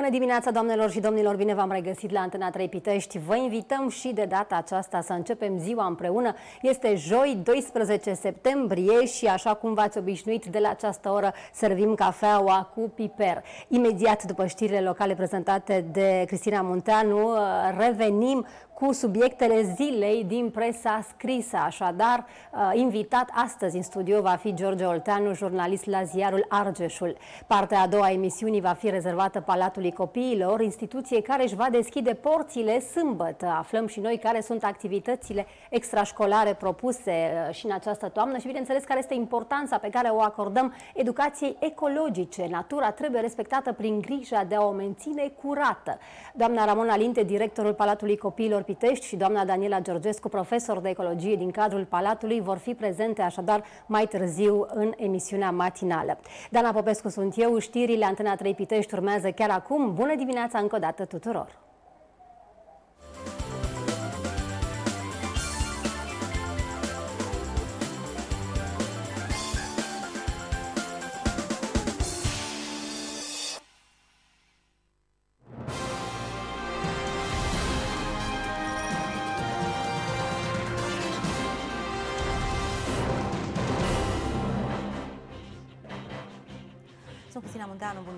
Bună dimineața, doamnelor și domnilor! Bine v-am regăsit la Antena 3 Pitești. Vă invităm și de data aceasta să începem ziua împreună. Este joi, 12 septembrie și așa cum v-ați obișnuit de la această oră, servim cafeaua cu piper. Imediat după știrile locale prezentate de Cristina Munteanu, revenim cu subiectele zilei din presa scrisă. Așadar, uh, invitat astăzi în studio va fi George Olteanu, jurnalist la ziarul Argeșul. Partea a doua a emisiunii va fi rezervată Palatului Copiilor, instituție care își va deschide porțile sâmbătă. Aflăm și noi care sunt activitățile extrașcolare propuse uh, și în această toamnă și, bineînțeles, care este importanța pe care o acordăm educației ecologice. Natura trebuie respectată prin grija de a o menține curată. Doamna Ramona Linte, directorul Palatului Copiilor Pitești și doamna Daniela Georgescu, profesor de ecologie din cadrul Palatului, vor fi prezente așadar mai târziu în emisiunea matinală. Dana Popescu sunt eu, știrile Antena 3 Pitești urmează chiar acum. Bună dimineața încă o dată tuturor!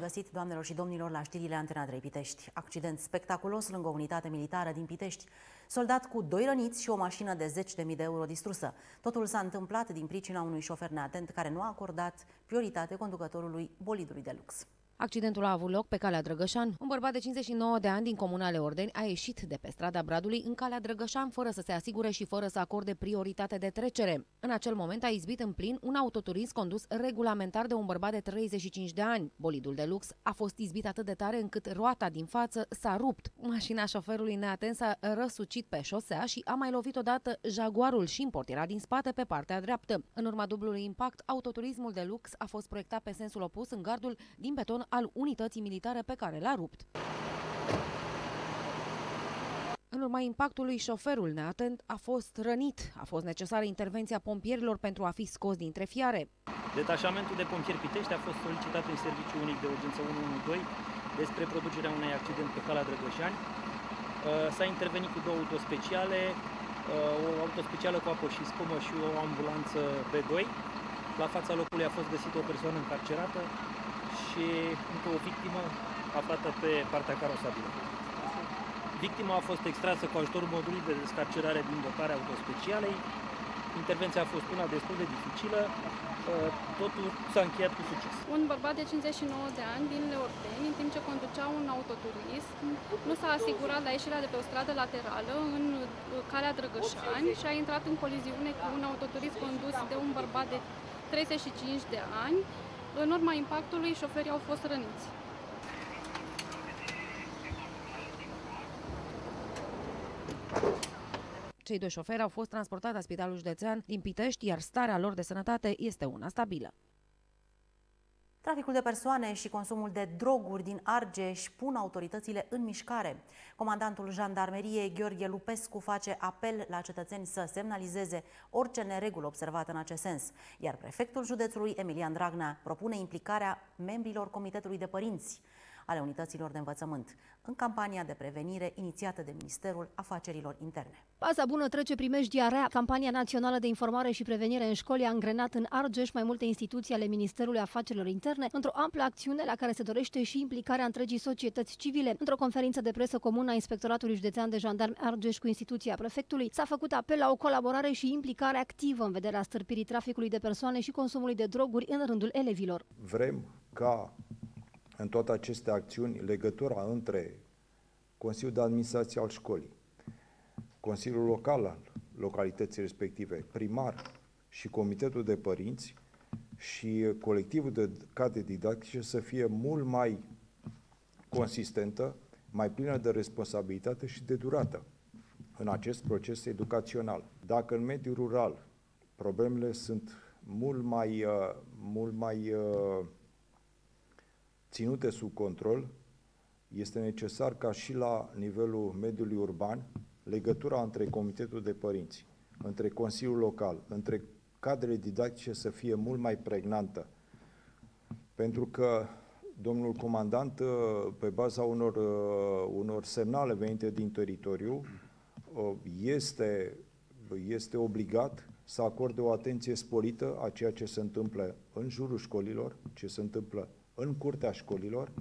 Găsit, doamnelor și domnilor, la știrile Antena 3 Pitești. Accident spectaculos lângă o unitate militară din Pitești. Soldat cu doi răniți și o mașină de 10.000 de euro distrusă. Totul s-a întâmplat din pricina unui șofer neatent care nu a acordat prioritate conducătorului bolidului de lux. Accidentul a avut loc pe calea Drăgășan. Un bărbat de 59 de ani din comuna Leordeni a ieșit de pe strada Bradului în calea Drăgășan fără să se asigure și fără să acorde prioritate de trecere. În acel moment a izbit în plin un autoturism condus regulamentar de un bărbat de 35 de ani. Bolidul de lux a fost izbit atât de tare încât roata din față s-a rupt. Mașina șoferului neatent s-a răsucit pe șosea și a mai lovit odată Jaguarul și importiera din spate pe partea dreaptă. În urma dublului impact, autoturismul de lux a fost proiectat pe sensul opus în gardul din beton al unității militare pe care l-a rupt. În urma impactului, șoferul neatent a fost rănit. A fost necesară intervenția pompierilor pentru a fi scos dintre fiare. Detașamentul de pompieri Pitești a fost solicitat în serviciu unic de urgență 112 despre producerea unui accident pe calea Drăgășani. Uh, s-a intervenit cu două autospeciale, uh, o autospecială cu apă și spumă și o ambulanță B2. La fața locului a fost găsită o persoană încarcerată, și încă o victimă aflată pe partea carosabilă. Victima a fost extrasă cu ajutorul modului de descarcerare din dotarea autospecialei. Intervenția a fost una destul de dificilă, totul s-a încheiat cu succes. Un bărbat de 59 de ani din Leordeni, în timp ce conducea un autoturism, nu s-a asigurat la ieșirea de pe o stradă laterală în calea Drăgășani și a intrat în coliziune cu un autoturism condus de un bărbat de 35 de ani, în urma impactului, șoferii au fost răniți. Cei doi șoferi au fost transportați la Spitalul Județean din Pitești, iar starea lor de sănătate este una stabilă. Traficul de persoane și consumul de droguri din Argeș pun autoritățile în mișcare. Comandantul Jandarmeriei Gheorghe Lupescu face apel la cetățeni să semnalizeze orice neregulă observată în acest sens, iar prefectul județului Emilian Dragnea propune implicarea membrilor Comitetului de Părinți ale unităților de învățământ în campania de prevenire inițiată de Ministerul Afacerilor Interne. Baza bună trece primejdia rea. Campania națională de informare și prevenire în școli a îngrenat în Argeș mai multe instituții ale Ministerului Afacerilor Interne într-o amplă acțiune la care se dorește și implicarea întregii societăți civile. Într-o conferință de presă comună a Inspectoratului Județean de Jandarmi Argeș cu instituția prefectului s-a făcut apel la o colaborare și implicare activă în vederea stârpirii traficului de persoane și consumului de droguri în rândul elevilor. Vrem ca în toate aceste acțiuni legătura între Consiliul de Administrație al școlii, Consiliul Local al localității respective, primar și Comitetul de Părinți și colectivul de cadre didactice să fie mult mai consistentă, mai plină de responsabilitate și de durată în acest proces educațional. Dacă în mediul rural problemele sunt mult mai, uh, mult mai uh, ținute sub control, este necesar ca și la nivelul mediului urban legătura între Comitetul de Părinți, între Consiliul Local, între cadrele didactice să fie mult mai pregnantă. Pentru că domnul comandant, uh, pe baza unor, uh, unor semnale venite din teritoriu, uh, este, este obligat să acorde o atenție sporită a ceea ce se întâmplă în jurul școlilor, ce se întâmplă în curtea școlilor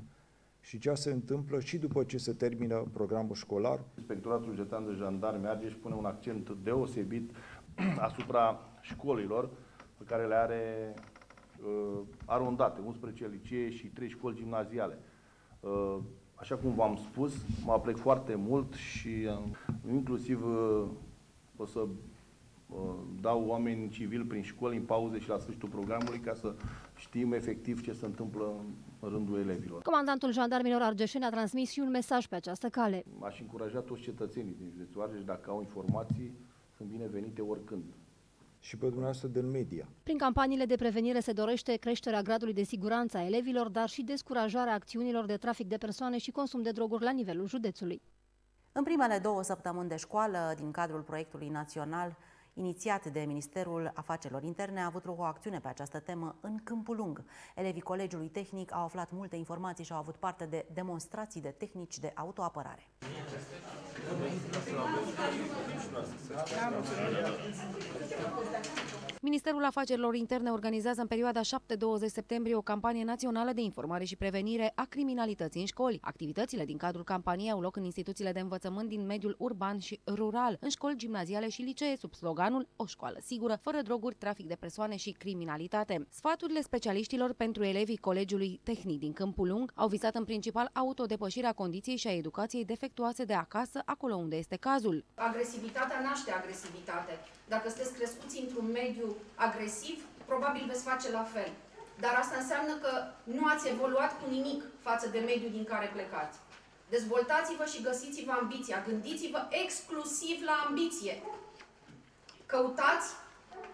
și ce se întâmplă și după ce se termină programul școlar. Inspectoratul Județean de Jandarmi merge și pune un accent deosebit asupra școlilor pe care le are uh, arondate, 11 licee și 3 școli gimnaziale. Uh, așa cum v-am spus, mă aplec foarte mult și uh, inclusiv uh, o să uh, dau oameni civili prin școli în pauze și la sfârșitul programului ca să știm efectiv ce se întâmplă în rândul elevilor. Comandantul jandarmilor argeșeni a transmis și un mesaj pe această cale. Aș încuraja toți cetățenii din județul Argeș, dacă au informații, sunt binevenite oricând și pe dumneavoastră din media. Prin campaniile de prevenire se dorește creșterea gradului de siguranță a elevilor, dar și descurajarea acțiunilor de trafic de persoane și consum de droguri la nivelul județului. În primele două săptămâni de școală, din cadrul proiectului național, inițiat de Ministerul Afacerilor Interne, a avut loc o acțiune pe această temă în Câmpul Lung. Elevii Colegiului Tehnic au aflat multe informații și au avut parte de demonstrații de tehnici de autoapărare. Ministerul Afacerilor Interne organizează în perioada 7-20 septembrie o campanie națională de informare și prevenire a criminalității în școli. Activitățile din cadrul campaniei au loc în instituțiile de învățământ din mediul urban și rural, în școli gimnaziale și licee, sub sloganul O școală sigură, fără droguri, trafic de persoane și criminalitate. Sfaturile specialiștilor pentru elevii Colegiului Tehnic din Câmpul Lung au visat în principal autodepășirea condiției și a educației defectuoase de acasă, acolo unde este cazul. Agresivitatea naște agresivitate. Dacă sunteți crescuți într-un mediu agresiv, probabil veți face la fel. Dar asta înseamnă că nu ați evoluat cu nimic față de mediul din care plecați. Dezvoltați-vă și găsiți-vă ambiția. Gândiți-vă exclusiv la ambiție. Căutați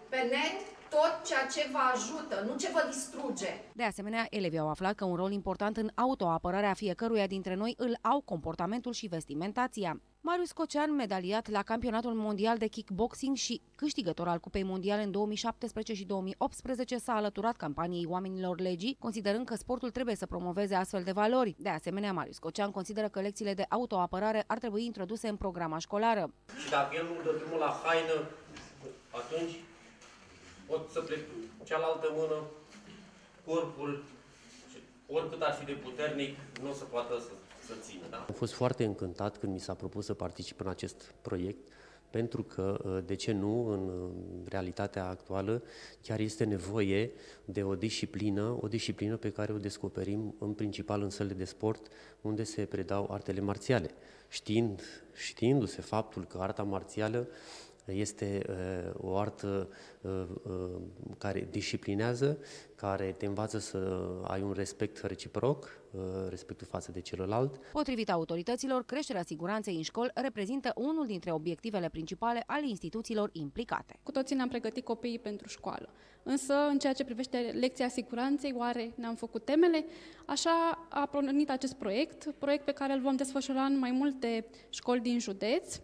pe net tot ceea ce vă ajută, nu ce vă distruge. De asemenea, elevii au aflat că un rol important în autoapărarea fiecăruia dintre noi îl au comportamentul și vestimentația. Marius Cocean, medaliat la campionatul mondial de kickboxing și câștigător al Cupei Mondiale în 2017 și 2018, s-a alăturat campaniei oamenilor legii, considerând că sportul trebuie să promoveze astfel de valori. De asemenea, Marius Cocean consideră că lecțiile de autoapărare ar trebui introduse în programa școlară. Și dacă el nu dă drumul la haină, atunci pot să plec cealaltă mână, corpul, oricât ar fi de puternic, nu o să poată să să țină. Da? Am fost foarte încântat când mi s-a propus să particip în acest proiect, pentru că, ă, de ce nu, în realitatea actuală, chiar este nevoie de o disciplină, o disciplină pe care o descoperim în principal în sălile de sport, unde se predau artele marțiale. Știind, știindu-se faptul că arta marțială este uh, o artă uh, uh, care disciplinează, care te învață să ai un respect reciproc, respectul față de celălalt. Potrivit autorităților, creșterea siguranței în școli reprezintă unul dintre obiectivele principale ale instituțiilor implicate. Cu toții ne-am pregătit copiii pentru școală. Însă, în ceea ce privește lecția siguranței, oare ne-am făcut temele? Așa a pornit acest proiect, proiect pe care îl vom desfășura în mai multe școli din județ.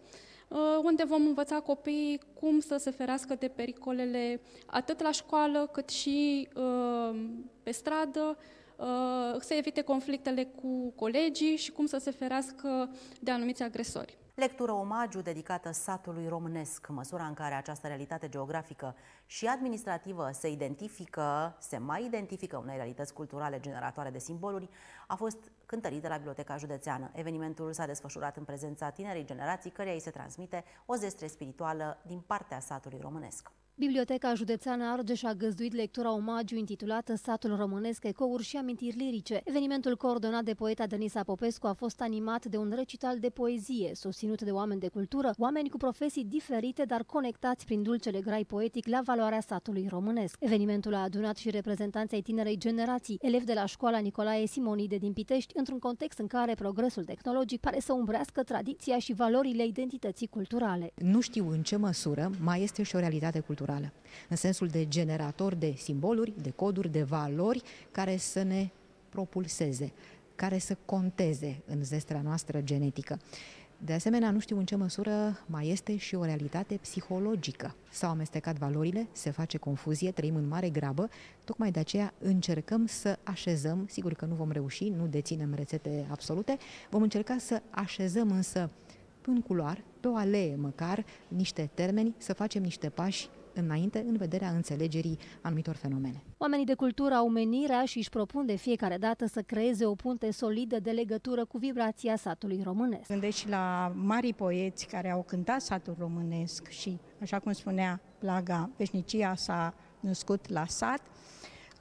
Uh, unde vom învăța copiii cum să se ferească de pericolele atât la școală cât și uh, pe stradă, uh, să evite conflictele cu colegii și cum să se ferească de anumiți agresori. Lectură omagiu dedicată satului românesc, măsura în care această realitate geografică și administrativă se identifică, se mai identifică unei realități culturale generatoare de simboluri, a fost cântărită la Biblioteca Județeană. Evenimentul s-a desfășurat în prezența tinerei generații, căreia îi se transmite o zestre spirituală din partea satului românesc. Biblioteca Județeană Argeș a găzduit lectura omagiu intitulată Satul Românesc, ecouri și amintiri lirice. Evenimentul coordonat de poeta Denisa Popescu a fost animat de un recital de poezie, susținut de oameni de cultură, oameni cu profesii diferite, dar conectați prin dulcele grai poetic la valoarea satului românesc. Evenimentul a adunat și reprezentanții tinerei generații, elevi de la școala Nicolae Simonide din Pitești, într-un context în care progresul tehnologic pare să umbrească tradiția și valorile identității culturale. Nu știu în ce măsură mai este și o realitate culturală culturală, în sensul de generator de simboluri, de coduri, de valori care să ne propulseze, care să conteze în zestrea noastră genetică. De asemenea, nu știu în ce măsură mai este și o realitate psihologică. S-au amestecat valorile, se face confuzie, trăim în mare grabă, tocmai de aceea încercăm să așezăm, sigur că nu vom reuși, nu deținem rețete absolute, vom încerca să așezăm însă pe un culoar, pe o alee măcar, niște termeni, să facem niște pași înainte în vederea înțelegerii anumitor fenomene. Oamenii de cultură au menirea și își propun de fiecare dată să creeze o punte solidă de legătură cu vibrația satului românesc. Gândești la mari poeți care au cântat satul românesc și, așa cum spunea Plaga, veșnicia s-a născut la sat,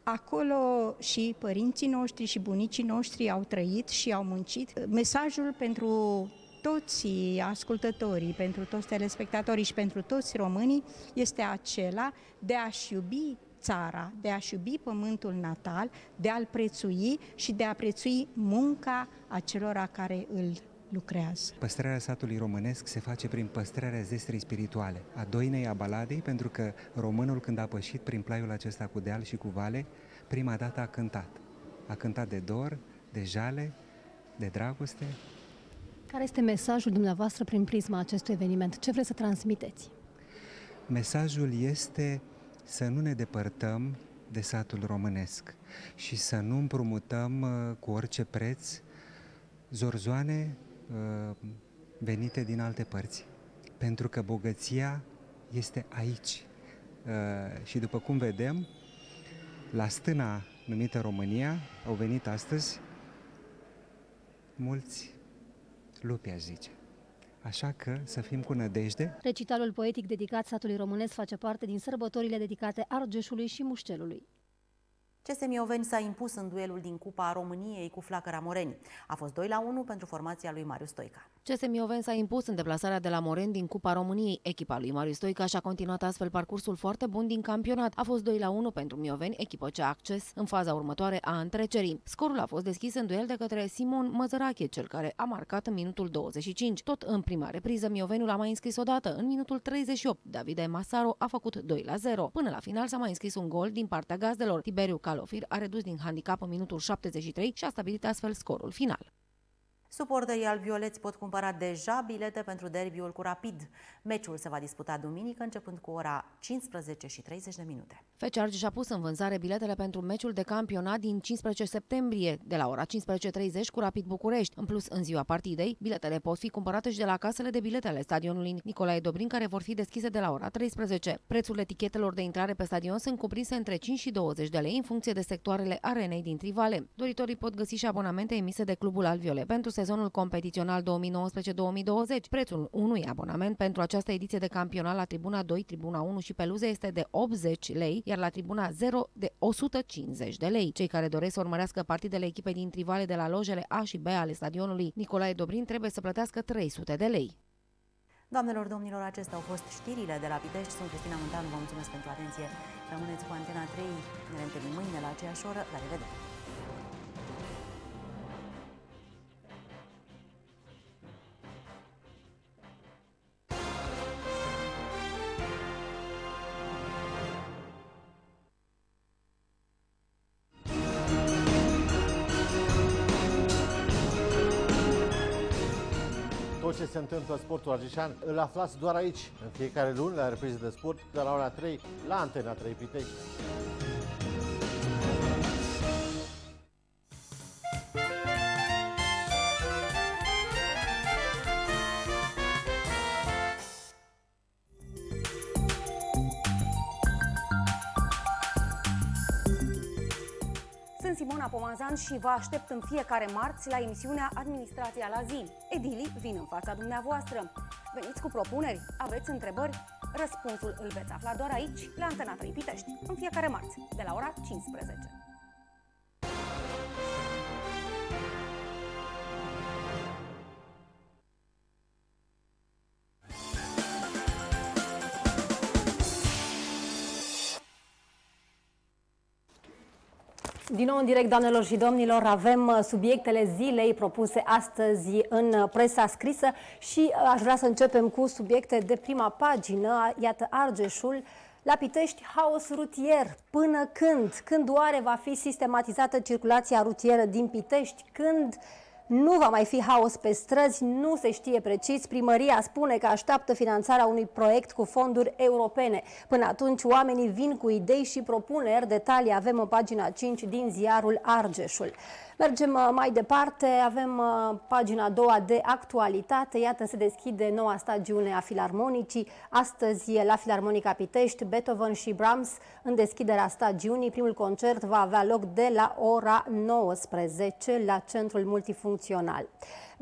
Acolo și părinții noștri și bunicii noștri au trăit și au muncit. Mesajul pentru toți ascultătorii, pentru toți telespectatorii și pentru toți românii este acela de a-și iubi țara, de a-și iubi pământul natal, de a-l prețui și de a prețui munca acelora care îl lucrează. Păstrarea satului românesc se face prin păstrarea zestrii spirituale, a doinei, a baladei, pentru că românul când a pășit prin plaiul acesta cu deal și cu vale, prima dată a cântat. A cântat de dor, de jale, de dragoste, care este mesajul dumneavoastră prin prisma acestui eveniment? Ce vreți să transmiteți? Mesajul este să nu ne depărtăm de satul românesc și să nu împrumutăm uh, cu orice preț zorzoane uh, venite din alte părți. Pentru că bogăția este aici. Uh, și după cum vedem, la stâna numită România au venit astăzi mulți lupi, aș zice. Așa că să fim cu nădejde. Recitalul poetic dedicat satului românesc face parte din sărbătorile dedicate Argeșului și Mușcelului. CS Mioveni s-a impus în duelul din Cupa României cu Flacăra Moreni. A fost 2 la 1 pentru formația lui Marius Stoica. CS Mioveni s-a impus în deplasarea de la Moreni din Cupa României. Echipa lui Marius Stoica și-a continuat astfel parcursul foarte bun din campionat. A fost 2 la 1 pentru Mioveni, echipă ce a acces în faza următoare a întrecerii. Scorul a fost deschis în duel de către Simon Măzărache, cel care a marcat în minutul 25. Tot în prima repriză, Mioveniul a mai înscris o dată. În minutul 38, Davide Masaro a făcut 2 la 0. Până la final s-a mai înscris un gol din partea gazdelor. Tiberiu Calofir a redus din handicap în minutul 73 și a stabilit astfel scorul final. Suporterii al violeți pot cumpăra deja bilete pentru derbiul cu Rapid. Meciul se va disputa duminică începând cu ora 15 și 30 de minute. FC Argeș a pus în vânzare biletele pentru meciul de campionat din 15 septembrie, de la ora 15.30 cu Rapid București. În plus, în ziua partidei, biletele pot fi cumpărate și de la casele de bilete ale stadionului Nicolae Dobrin, care vor fi deschise de la ora 13. Prețurile etichetelor de intrare pe stadion sunt cuprinse între 5 și 20 de lei în funcție de sectoarele arenei din Trivale. Doritorii pot găsi și abonamente emise de clubul al Viole pentru sezonul competițional 2019-2020. Prețul unui abonament pentru această ediție de campionat la tribuna 2, tribuna 1 și peluze este de 80 lei, iar la tribuna 0 de 150 de lei. Cei care doresc să urmărească partidele echipei din trivale de la lojele A și B ale stadionului Nicolae Dobrin trebuie să plătească 300 de lei. Doamnelor, domnilor, acestea au fost știrile de la Pitești. Sunt Cristina Munteanu, vă mulțumesc pentru atenție. Rămâneți cu Antena 3, ne întâlnim mâine la aceeași oră. La revedere! Ce se întâmplă în sportul argeșan îl aflați doar aici, în fiecare luni, la reprize de sport, de la ora 3, la Antena 3 Pitești. Simona Pomazan și vă aștept în fiecare marți la emisiunea Administrația la zi. Edilii vin în fața dumneavoastră. Veniți cu propuneri, aveți întrebări? Răspunsul îl veți afla doar aici, la Antena 3 Pitești, în fiecare marți, de la ora 15. Din nou în direct, doamnelor și domnilor, avem uh, subiectele zilei propuse astăzi în uh, presa scrisă și uh, aș vrea să începem cu subiecte de prima pagină. Iată Argeșul, la Pitești, haos rutier. Până când? Când oare va fi sistematizată circulația rutieră din Pitești? Când Nu va mai fi haos pe străzi, nu se știe precis. Primăria spune că așteaptă finanțarea unui proiect cu fonduri europene. Până atunci, oamenii vin cu idei și propuneri. Detalii avem în pagina 5 din ziarul Argeșul. Mergem uh, mai departe, avem uh, pagina a doua de actualitate. Iată, se deschide noua stagiune a Filarmonicii. Astăzi, la Filarmonica Pitești, Beethoven și Brahms în deschiderea stagiunii. Primul concert va avea loc de la ora 19 la Centrul Multifuncțional.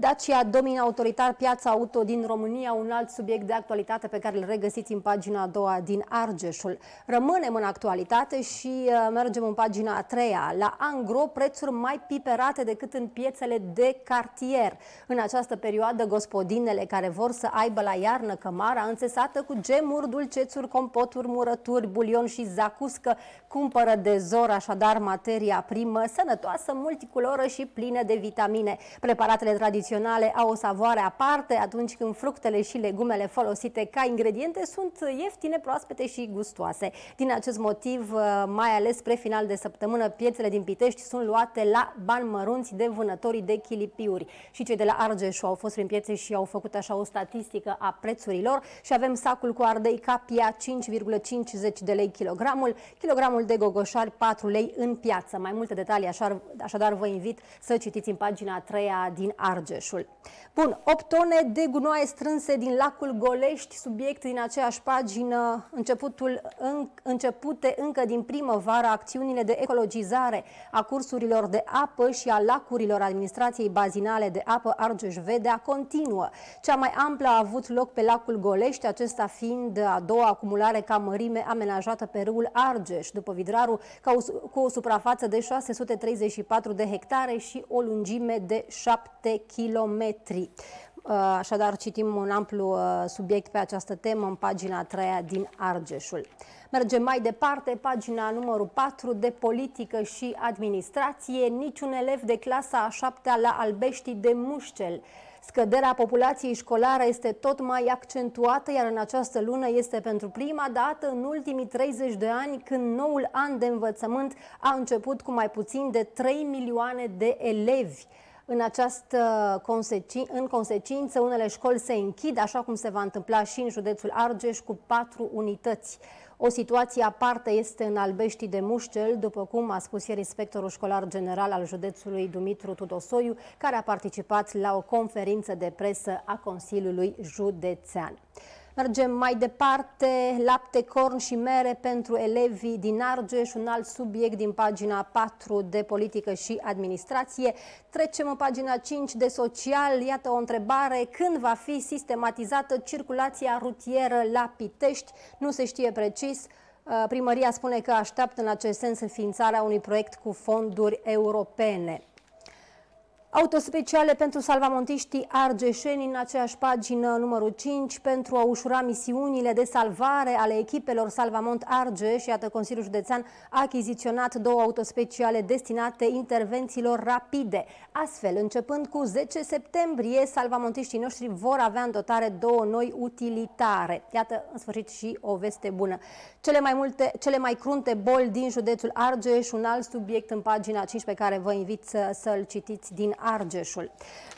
Dacia domină autoritar piața auto din România, un alt subiect de actualitate pe care îl regăsiți în pagina a doua din Argeșul. Rămânem în actualitate și uh, mergem în pagina a treia. La Angro, prețuri mai piperate decât în piețele de cartier. În această perioadă, gospodinele care vor să aibă la iarnă cămara înțesată cu gemuri, dulcețuri, compoturi, murături, bulion și zacuscă, cumpără de zor așadar materia primă, sănătoasă, multicoloră și plină de vitamine. Preparatele tradiționale tradiționale au o savoare aparte atunci când fructele și legumele folosite ca ingrediente sunt ieftine, proaspete și gustoase. Din acest motiv, uh, mai ales spre final de săptămână, piețele din Pitești sunt luate la bani mărunți de vânătorii de chilipiuri. Și cei de la Argeșu au fost prin piețe și au făcut așa o statistică a prețurilor și avem sacul cu ardei capia 5,50 de lei kilogramul, kilogramul de gogoșari 4 lei în piață. Mai multe detalii, așa, așadar vă invit să citiți în pagina 3 din Argeș. Argeșul. Bun, 8 tone de gunoaie strânse din lacul Golești, subiect din aceeași pagină, începutul, în, începute încă din primăvară acțiunile de ecologizare a cursurilor de apă și a lacurilor administrației bazinale de apă Argeș-Vedea continuă. Cea mai amplă a avut loc pe lacul Golești, acesta fiind a doua acumulare ca mărime amenajată pe râul Argeș, după Vidraru, cu o suprafață de 634 de hectare și o lungime de 7 kilometri. Uh, așadar, citim un amplu uh, subiect pe această temă în pagina 3 din Argeșul. Mergem mai departe, pagina numărul 4 de politică și administrație. Niciun elev de clasa a 7 la Albești de Mușcel. Scăderea populației școlare este tot mai accentuată, iar în această lună este pentru prima dată în ultimii 30 de ani când noul an de învățământ a început cu mai puțin de 3 milioane de elevi. În această consecin în consecință, unele școli se închid, așa cum se va întâmpla și în județul Argeș, cu patru unități. O situație aparte este în Albești de Mușcel, după cum a spus ieri inspectorul școlar general al județului Dumitru Tudosoiu, care a participat la o conferință de presă a Consiliului Județean. Mergem mai departe, lapte, corn și mere pentru elevii din Argeș, un alt subiect din pagina 4 de politică și administrație. Trecem în pagina 5 de social. Iată o întrebare, când va fi sistematizată circulația rutieră la Pitești? Nu se știe precis. Uh, primăria spune că așteaptă în acest sens înființarea unui proiect cu fonduri europene. Autospeciale pentru salvamontiștii argeșeni în aceeași pagină numărul 5 pentru a ușura misiunile de salvare ale echipelor Salvamont Argeș. Iată, Consiliul Județean a achiziționat două autospeciale destinate intervențiilor rapide. Astfel, începând cu 10 septembrie, salvamontiștii noștri vor avea în dotare două noi utilitare. Iată, în sfârșit, și o veste bună. Cele mai, multe, cele mai crunte boli din județul Argeș, un alt subiect în pagina 5 pe care vă invit să, să-l citiți din Argeșul.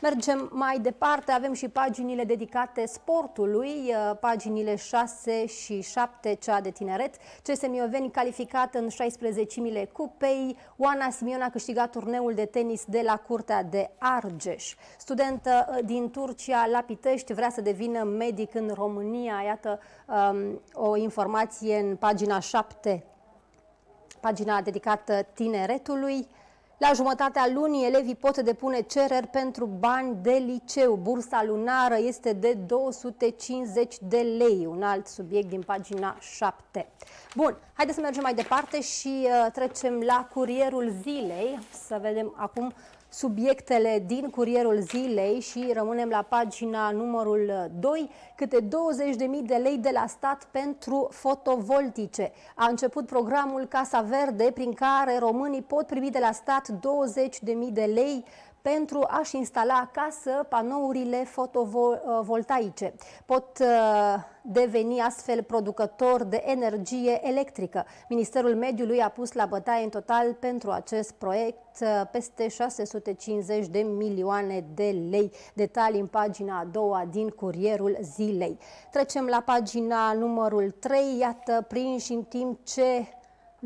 Mergem mai departe, avem și paginile dedicate sportului, uh, paginile 6 și 7, cea de tineret. CS Mioveni calificat în 16-mile cupei. Oana Simion a câștigat turneul de tenis de la Curtea de Argeș. Studentă uh, din Turcia la Pitești vrea să devină medic în România. Iată um, o informație în pagina 7, pagina dedicată tineretului. La jumătatea lunii, elevii pot depune cereri pentru bani de liceu. Bursa lunară este de 250 de lei, un alt subiect din pagina 7. Bun, haideți să mergem mai departe și uh, trecem la curierul zilei, să vedem acum subiectele din Curierul Zilei și rămânem la pagina numărul 2, câte 20.000 de lei de la stat pentru fotovoltice. A început programul Casa Verde, prin care românii pot primi de la stat 20.000 de lei pentru a-și instala acasă panourile fotovoltaice. Pot uh, deveni astfel producător de energie electrică. Ministerul Mediului a pus la bătaie în total pentru acest proiect uh, peste 650 de milioane de lei. Detalii în pagina a doua din Curierul Zilei. Trecem la pagina numărul 3. Iată, prinși în timp ce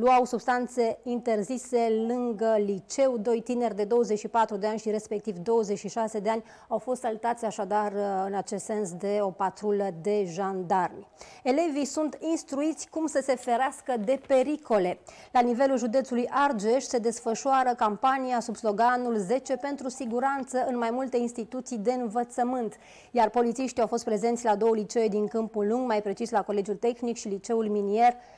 luau substanțe interzise lângă liceu. Doi tineri de 24 de ani și respectiv 26 de ani au fost saltați așadar în acest sens de o patrulă de jandarmi. Elevii sunt instruiți cum să se ferească de pericole. La nivelul județului Argeș se desfășoară campania sub sloganul 10 pentru siguranță în mai multe instituții de învățământ, iar polițiștii au fost prezenți la două licee din Câmpul Lung, mai precis la Colegiul Tehnic și Liceul Minier, Uh,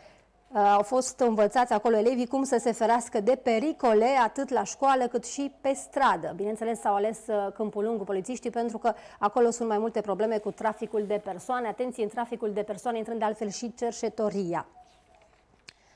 au fost învățați acolo elevii cum să se ferească de pericole, atât la școală cât și pe stradă. Bineînțeles, s-au ales uh, Câmpul Lung cu polițiștii pentru că acolo sunt mai multe probleme cu traficul de persoane. Atenție, în traficul de persoane intrând de altfel și cerșetoria.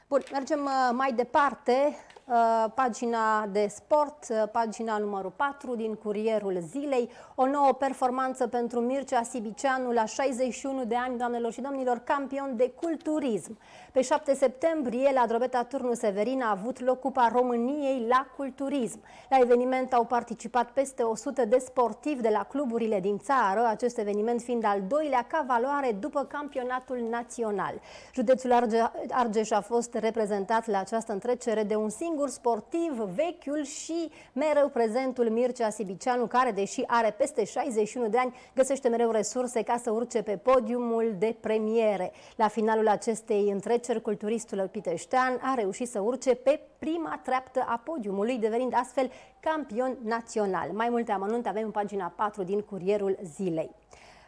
Bun, mergem uh, mai departe. Uh, pagina de sport, uh, pagina numărul 4 din Curierul Zilei. O nouă performanță pentru Mircea Sibiceanu la 61 de ani, doamnelor și domnilor, campion de culturism. Pe 7 septembrie, la Drobeta Turnu Severin a avut loc Cupa României la culturism. La eveniment au participat peste 100 de sportivi de la cluburile din țară, acest eveniment fiind al doilea ca valoare după campionatul național. Județul Arge Argeș a fost reprezentat la această întrecere de un singur singur sportiv, vechiul și mereu prezentul Mircea Sibiceanu, care, deși are peste 61 de ani, găsește mereu resurse ca să urce pe podiumul de premiere. La finalul acestei întreceri, culturistul piteștean a reușit să urce pe prima treaptă a podiumului, devenind astfel campion național. Mai multe amănunte avem în pagina 4 din Curierul Zilei.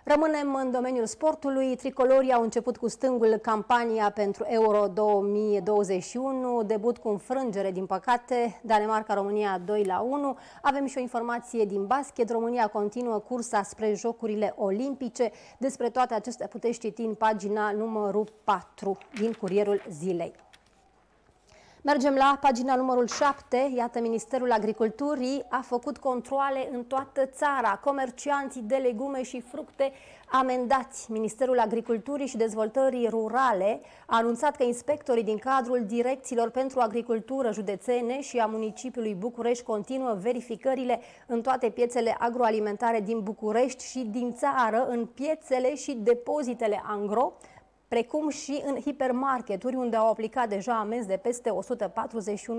Rămânem în domeniul sportului. Tricolorii au început cu stângul campania pentru Euro 2021, debut cu înfrângere, din păcate, Danemarca-România 2 la 1. Avem și o informație din basket. România continuă cursa spre Jocurile Olimpice. Despre toate acestea puteți citi în pagina numărul 4 din Curierul Zilei. Mergem la pagina numărul 7. Iată, Ministerul Agriculturii a făcut controle în toată țara. Comercianții de legume și fructe amendați. Ministerul Agriculturii și Dezvoltării Rurale a anunțat că inspectorii din cadrul direcțiilor pentru agricultură județene și a municipiului București continuă verificările în toate piețele agroalimentare din București și din țară, în piețele și depozitele angro, precum și în hipermarketuri, unde au aplicat deja amenzi de peste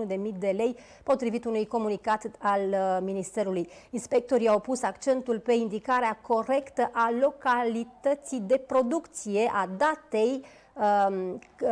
141.000 de lei, potrivit unui comunicat al uh, Ministerului. Inspectorii au pus accentul pe indicarea corectă a localității de producție, a datei, Um, uh,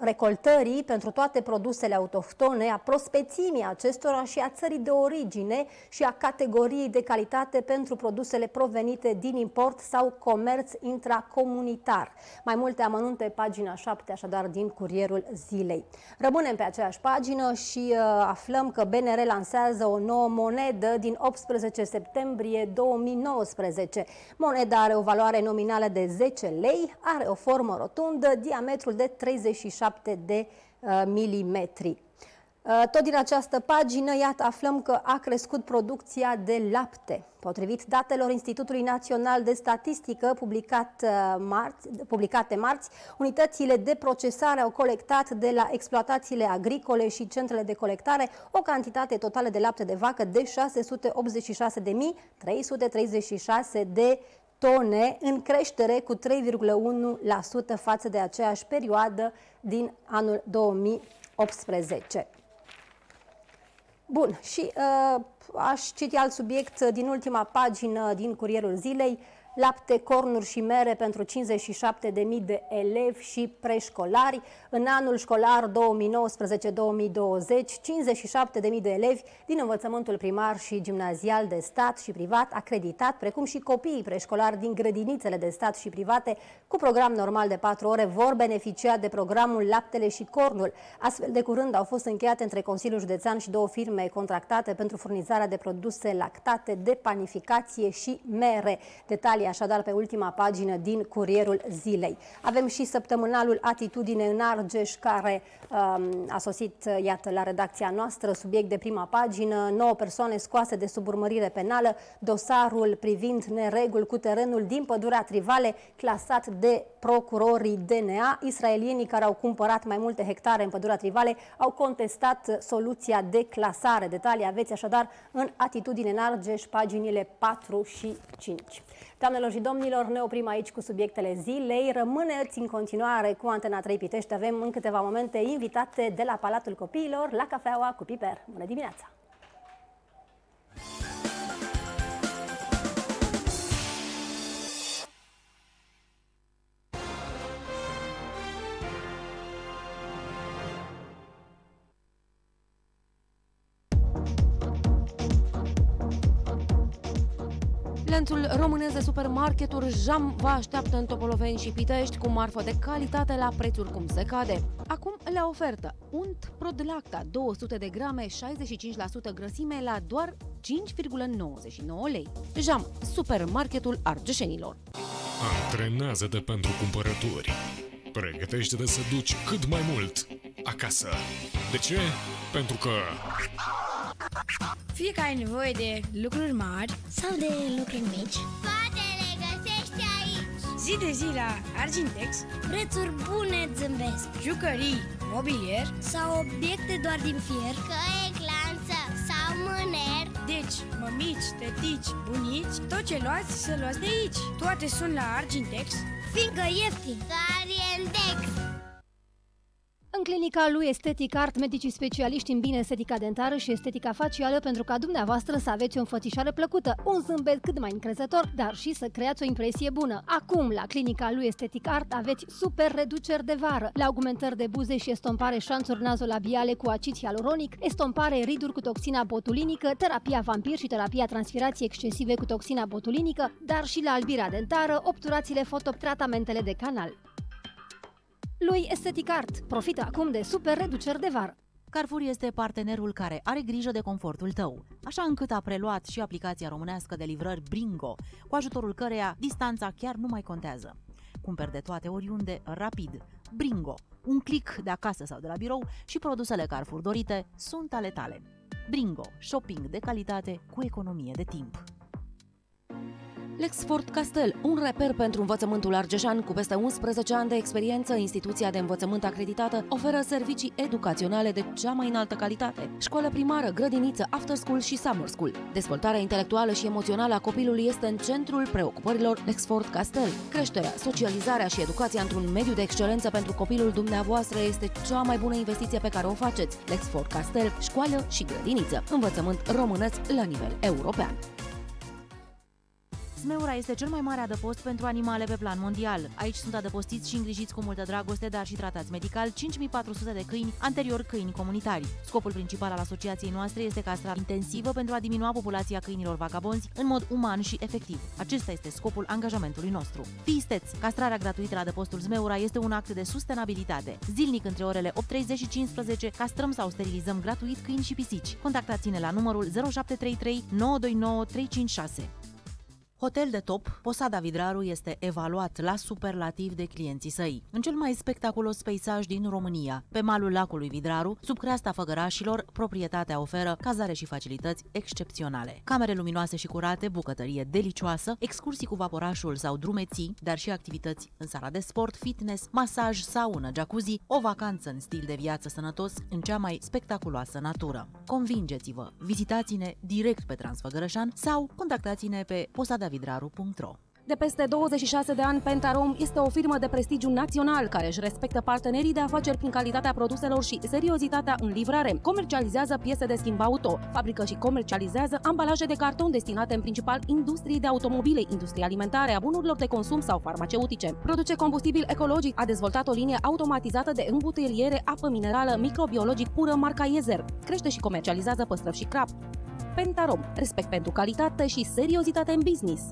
recoltării pentru toate produsele autohtone, a prospețimii acestora și a țării de origine și a categoriei de calitate pentru produsele provenite din import sau comerț intracomunitar. Mai multe amănunte, pagina 7, așadar, din Curierul Zilei. Rămânem pe aceeași pagină și uh, aflăm că BNR lansează o nouă monedă din 18 septembrie 2019. Moneda are o valoare nominală de 10 lei, are o formă rotundă, rotundă, diametrul de 37 de uh, milimetri. Uh, tot din această pagină, iată, aflăm că a crescut producția de lapte. Potrivit datelor Institutului Național de Statistică publicat, uh, marți, publicate marți, unitățile de procesare au colectat de la exploatațiile agricole și centrele de colectare o cantitate totală de lapte de vacă de 686.336 de tone, în creștere cu 3,1% față de aceeași perioadă din anul 2018. Bun, și uh, aș citi alt subiect din ultima pagină din Curierul Zilei lapte, cornuri și mere pentru 57.000 de elevi și preșcolari. În anul școlar 2019-2020, 57.000 de elevi din învățământul primar și gimnazial de stat și privat acreditat, precum și copiii preșcolari din grădinițele de stat și private cu program normal de 4 ore vor beneficia de programul Laptele și Cornul. Astfel de curând au fost încheiate între Consiliul Județean și două firme contractate pentru furnizarea de produse lactate de panificație și mere. Detalii detalii așadar pe ultima pagină din Curierul Zilei. Avem și săptămânalul Atitudine în Argeș, care um, a sosit, iată, la redacția noastră, subiect de prima pagină, 9 persoane scoase de sub urmărire penală, dosarul privind neregul cu terenul din pădurea Trivale, clasat de procurorii DNA. Israelienii care au cumpărat mai multe hectare în pădurea Trivale au contestat soluția de clasare. Detalii aveți așadar în Atitudine în Argeș, paginile 4 și 5. Doamnelor și domnilor, ne oprim aici cu subiectele zilei. Rămâneți în continuare cu Antena 3 Pitești. Avem în câteva momente invitate de la Palatul Copiilor la Cafeaua cu Piper. Bună dimineața! Lanțul românesc de supermarketuri Jam vă așteaptă în Topoloveni și Pitești cu marfă de calitate la prețuri cum se cade. Acum la ofertă, unt Prodlacta 200 de grame, 65% grăsime la doar 5,99 lei. Jam, supermarketul argeșenilor. Antrenează-te pentru cumpărături. Pregătește-te să duci cât mai mult acasă. De ce? Pentru că fie că ai nevoie de lucruri mari sau de lucruri mici, toate le găsești aici. Zi de zi la Argintex, prețuri bune zâmbesc, jucării, mobilier sau obiecte doar din fier, căie glanță sau mâner. Deci, mămici, tetici, bunici, tot ce luați să luați de aici. Toate sunt la Argintex, fiindcă ieftin. Argintex! În clinica lui Estetic Art, medicii specialiști în bine estetica dentară și estetica facială pentru ca dumneavoastră să aveți o înfățișare plăcută, un zâmbet cât mai încrezător, dar și să creați o impresie bună. Acum, la clinica lui Estetic Art, aveți super reduceri de vară, la augmentări de buze și estompare șanțuri nazolabiale cu acid hialuronic, estompare riduri cu toxina botulinică, terapia vampir și terapia transpirației excesive cu toxina botulinică, dar și la albirea dentară, obturațiile foto, tratamentele de canal lui Estetic Art. Profită acum de super reduceri de vară. Carrefour este partenerul care are grijă de confortul tău, așa încât a preluat și aplicația românească de livrări Bringo, cu ajutorul căreia distanța chiar nu mai contează. Cumperi de toate oriunde, rapid. Bringo, un click de acasă sau de la birou și produsele Carrefour dorite sunt ale tale. Bringo, shopping de calitate cu economie de timp. Lexford Castel, un reper pentru învățământul argeșan cu peste 11 ani de experiență, instituția de învățământ acreditată oferă servicii educaționale de cea mai înaltă calitate. Școală primară, grădiniță, after school și summer school. Dezvoltarea intelectuală și emoțională a copilului este în centrul preocupărilor Lexford Castel. Creșterea, socializarea și educația într-un mediu de excelență pentru copilul dumneavoastră este cea mai bună investiție pe care o faceți. Lexford Castel, școală și grădiniță. Învățământ românesc la nivel european. Smeura este cel mai mare adăpost pentru animale pe plan mondial. Aici sunt adăpostiți și îngrijiți cu multă dragoste, dar și tratați medical 5400 de câini, anterior câini comunitari. Scopul principal al asociației noastre este castrarea intensivă pentru a diminua populația câinilor vagabonzi în mod uman și efectiv. Acesta este scopul angajamentului nostru. Fii isteți! Castrarea gratuită la adăpostul Zmeura este un act de sustenabilitate. Zilnic între orele 8.30 și 15 castrăm sau sterilizăm gratuit câini și pisici. Contactați-ne la numărul 0733 929 356. Hotel de top, Posada Vidraru este evaluat la superlativ de clienții săi. În cel mai spectaculos peisaj din România, pe malul lacului Vidraru, sub creasta făgărașilor, proprietatea oferă cazare și facilități excepționale. Camere luminoase și curate, bucătărie delicioasă, excursii cu vaporașul sau drumeții, dar și activități în sala de sport, fitness, masaj, saună, jacuzzi, o vacanță în stil de viață sănătos în cea mai spectaculoasă natură. Convingeți-vă! Vizitați-ne direct pe Transfăgărășan sau contactați-ne pe posada davidraru.ro de peste 26 de ani, Pentarom este o firmă de prestigiu național care își respectă partenerii de afaceri prin calitatea produselor și seriozitatea în livrare. Comercializează piese de schimb auto, fabrică și comercializează ambalaje de carton destinate în principal industriei de automobile, industrie alimentare, a bunurilor de consum sau farmaceutice. Produce combustibil ecologic, a dezvoltat o linie automatizată de îmbuteliere apă minerală microbiologic pură marca Yezer. Crește și comercializează păstrăvi și crap. Pentarom. Respect pentru calitate și seriozitate în business.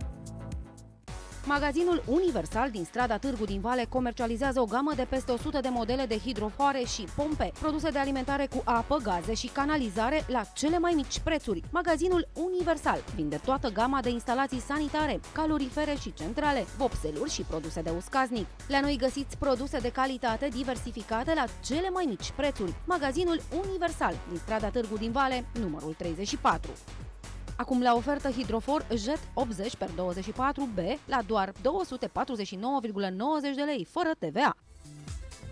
Magazinul Universal din strada Târgu din Vale comercializează o gamă de peste 100 de modele de hidrofoare și pompe, produse de alimentare cu apă, gaze și canalizare la cele mai mici prețuri. Magazinul Universal vinde toată gama de instalații sanitare, calorifere și centrale, vopseluri și produse de uscaznic. La noi găsiți produse de calitate diversificate la cele mai mici prețuri. Magazinul Universal din strada Târgu din Vale, numărul 34. Acum la ofertă hidrofor Jet 80 per 24B la doar 249,90 de lei, fără TVA.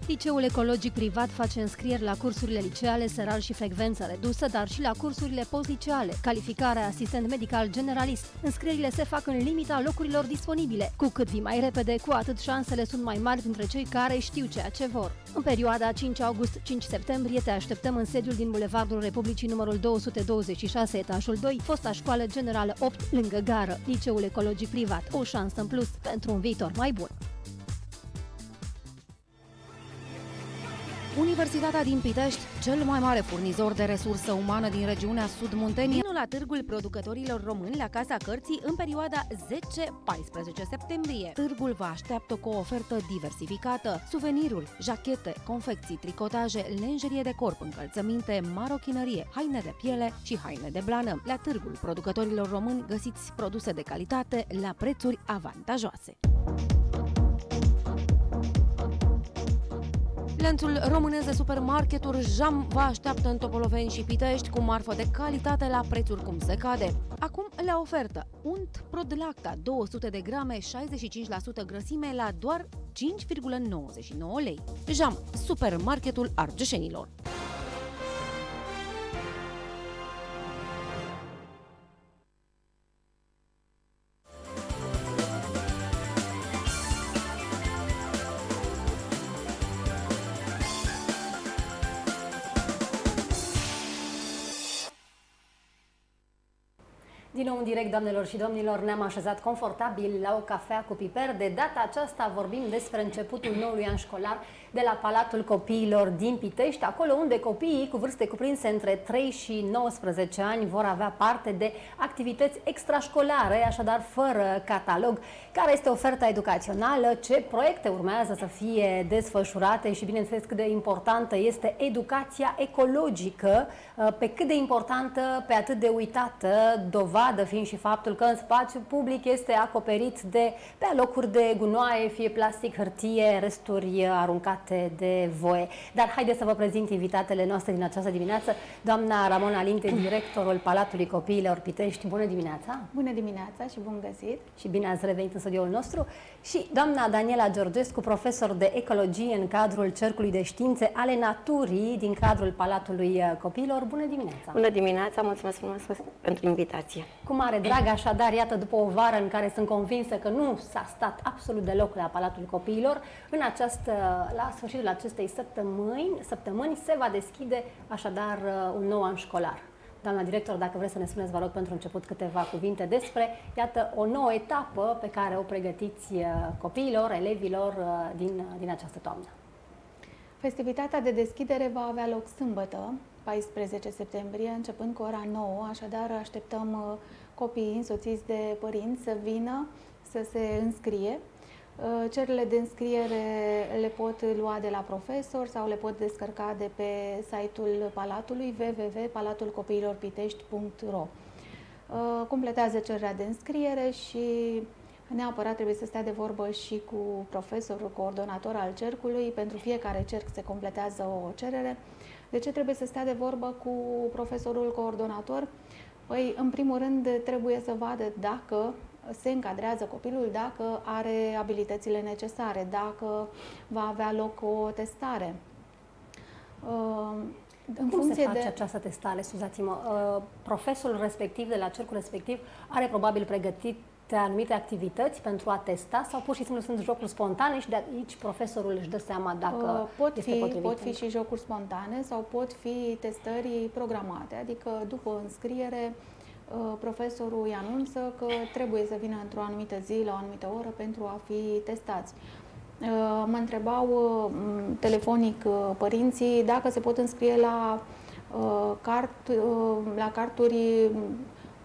Liceul ecologic privat face înscrieri la cursurile liceale seral și frecvență redusă, dar și la cursurile postliceale. Calificarea asistent medical generalist. Înscrierile se fac în limita locurilor disponibile. Cu cât vii mai repede, cu atât șansele sunt mai mari dintre cei care știu ceea ce vor. În perioada 5 august-5 septembrie te așteptăm în sediul din Bulevardul Republicii numărul 226, etajul 2, fosta școală generală 8, lângă gară. Liceul ecologic privat. O șansă în plus pentru un viitor mai bun. Universitatea din Pitești, cel mai mare furnizor de resursă umană din regiunea Sud-Muntenia, la târgul producătorilor români la Casa Cărții în perioada 10-14 septembrie. Târgul vă așteaptă cu o ofertă diversificată, suveniruri, jachete, confecții, tricotaje, lenjerie de corp, încălțăminte, marochinărie, haine de piele și haine de blană. La târgul producătorilor români găsiți produse de calitate la prețuri avantajoase. Lanțul românesc de supermarketuri Jam vă așteaptă în Topoloveni și Pitești cu marfă de calitate la prețuri cum se cade. Acum la ofertă, unt Prodlacta 200 de grame, 65% grăsime la doar 5,99 lei. Jam, supermarketul argeșenilor. Din nou în direct, doamnelor și domnilor, ne-am așezat confortabil la o cafea cu piper. De data aceasta vorbim despre începutul noului an școlar de la Palatul Copiilor din Pitești, acolo unde copiii cu vârste cuprinse între 3 și 19 ani vor avea parte de activități extrașcolare, așadar fără catalog. Care este oferta educațională, ce proiecte urmează să fie desfășurate și, bineînțeles, cât de importantă este educația ecologică, pe cât de importantă, pe atât de uitată, dovadă fiind și faptul că în spațiu public este acoperit de pe locuri de gunoaie, fie plastic, hârtie, resturi aruncate date de voie. Dar haideți să vă prezint invitatele noastre din această dimineață. Doamna Ramona Linte, directorul Palatului Copiilor Pitești. Bună dimineața! Bună dimineața și bun găsit! Și bine ați revenit în studioul nostru. Și doamna Daniela Georgescu, profesor de ecologie în cadrul Cercului de Științe ale Naturii din cadrul Palatului Copiilor. Bună dimineața! Bună dimineața! Mulțumesc frumos pentru invitație! Cu mare drag, așadar, iată, după o vară în care sunt convinsă că nu s-a stat absolut deloc la Palatul Copiilor, în această, la sfârșitul acestei săptămâni, săptămâni se va deschide așadar uh, un nou an școlar. Doamna director, dacă vreți să ne spuneți, vă rog, pentru început câteva cuvinte despre, iată, o nouă etapă pe care o pregătiți uh, copiilor, elevilor uh, din, din această toamnă. Festivitatea de deschidere va avea loc sâmbătă, 14 septembrie, începând cu ora 9, așadar așteptăm copiii însoțiți de părinți să vină să se înscrie. Uh, cererile de înscriere le pot lua de la profesor sau le pot descărca de pe site-ul Palatului www.palatulcopiilorpitești.ro uh, Completează cererea de înscriere și neapărat trebuie să stea de vorbă și cu profesorul coordonator al cercului. Pentru fiecare cerc se completează o cerere. De ce trebuie să stea de vorbă cu profesorul coordonator? Păi, în primul rând, trebuie să vadă dacă se încadrează copilul dacă are abilitățile necesare, dacă va avea loc o testare. Uh, în Cum funcție se face de... această testare, scuzați-mă? Uh, profesorul respectiv, de la cercul respectiv, are probabil pregătit anumite activități pentru a testa sau pur și simplu sunt jocuri spontane și de aici profesorul își dă seama dacă uh, pot este fi, potrivit? Pot fi și jocuri spontane sau pot fi testări programate, adică după înscriere Uh, profesorul îi anunță că trebuie să vină într-o anumită zi, la o anumită oră, pentru a fi testați. Uh, mă întrebau uh, telefonic părinții dacă se pot înscrie la, cart, la carturi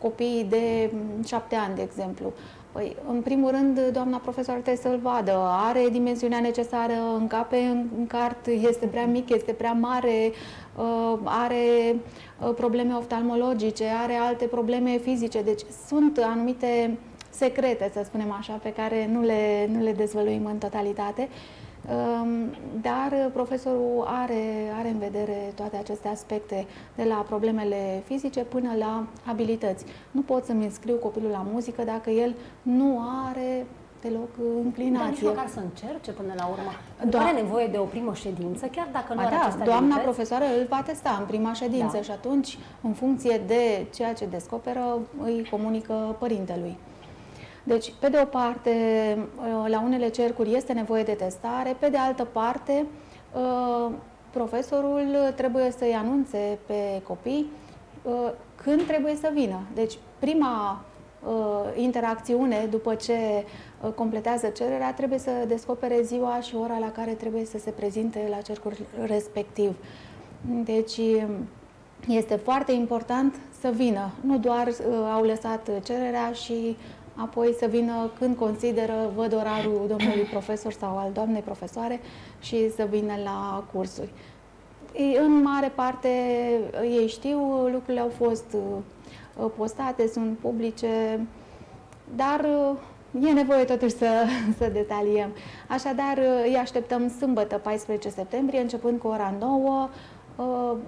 copiii de șapte ani, de exemplu. Păi, în primul rând, doamna profesor trebuie să-l vadă. Are dimensiunea necesară, încape în cart, este prea mic, este prea mare, uh, are uh, probleme oftalmologice, are alte probleme fizice. Deci sunt anumite secrete, să spunem așa, pe care nu le, nu le dezvăluim în totalitate. Dar profesorul are, are în vedere toate aceste aspecte, de la problemele fizice până la abilități. Nu pot să-mi înscriu copilul la muzică dacă el nu are deloc înclinație. Dar nici măcar să încerce până la urmă. Nu are nevoie de o primă ședință, chiar dacă nu ba are da, aceste doamna abilități? profesoară îl va testa în prima ședință da. și atunci, în funcție de ceea ce descoperă, îi comunică părintelui. Deci, pe de o parte, uh, la unele cercuri este nevoie de testare, pe de altă parte, uh, profesorul trebuie să-i anunțe pe copii uh, când trebuie să vină. Deci, prima interacțiune după ce completează cererea trebuie să descopere ziua și ora la care trebuie să se prezinte la cercul respectiv. Deci, este foarte important să vină. Nu doar au lăsat cererea și apoi să vină când consideră, văd orarul domnului profesor sau al doamnei profesoare și să vină la cursuri. În mare parte ei știu, lucrurile au fost uh, postate, sunt publice, dar uh, e nevoie totuși să, să detaliem. Așadar, uh, îi așteptăm sâmbătă 14 septembrie, începând cu ora 9,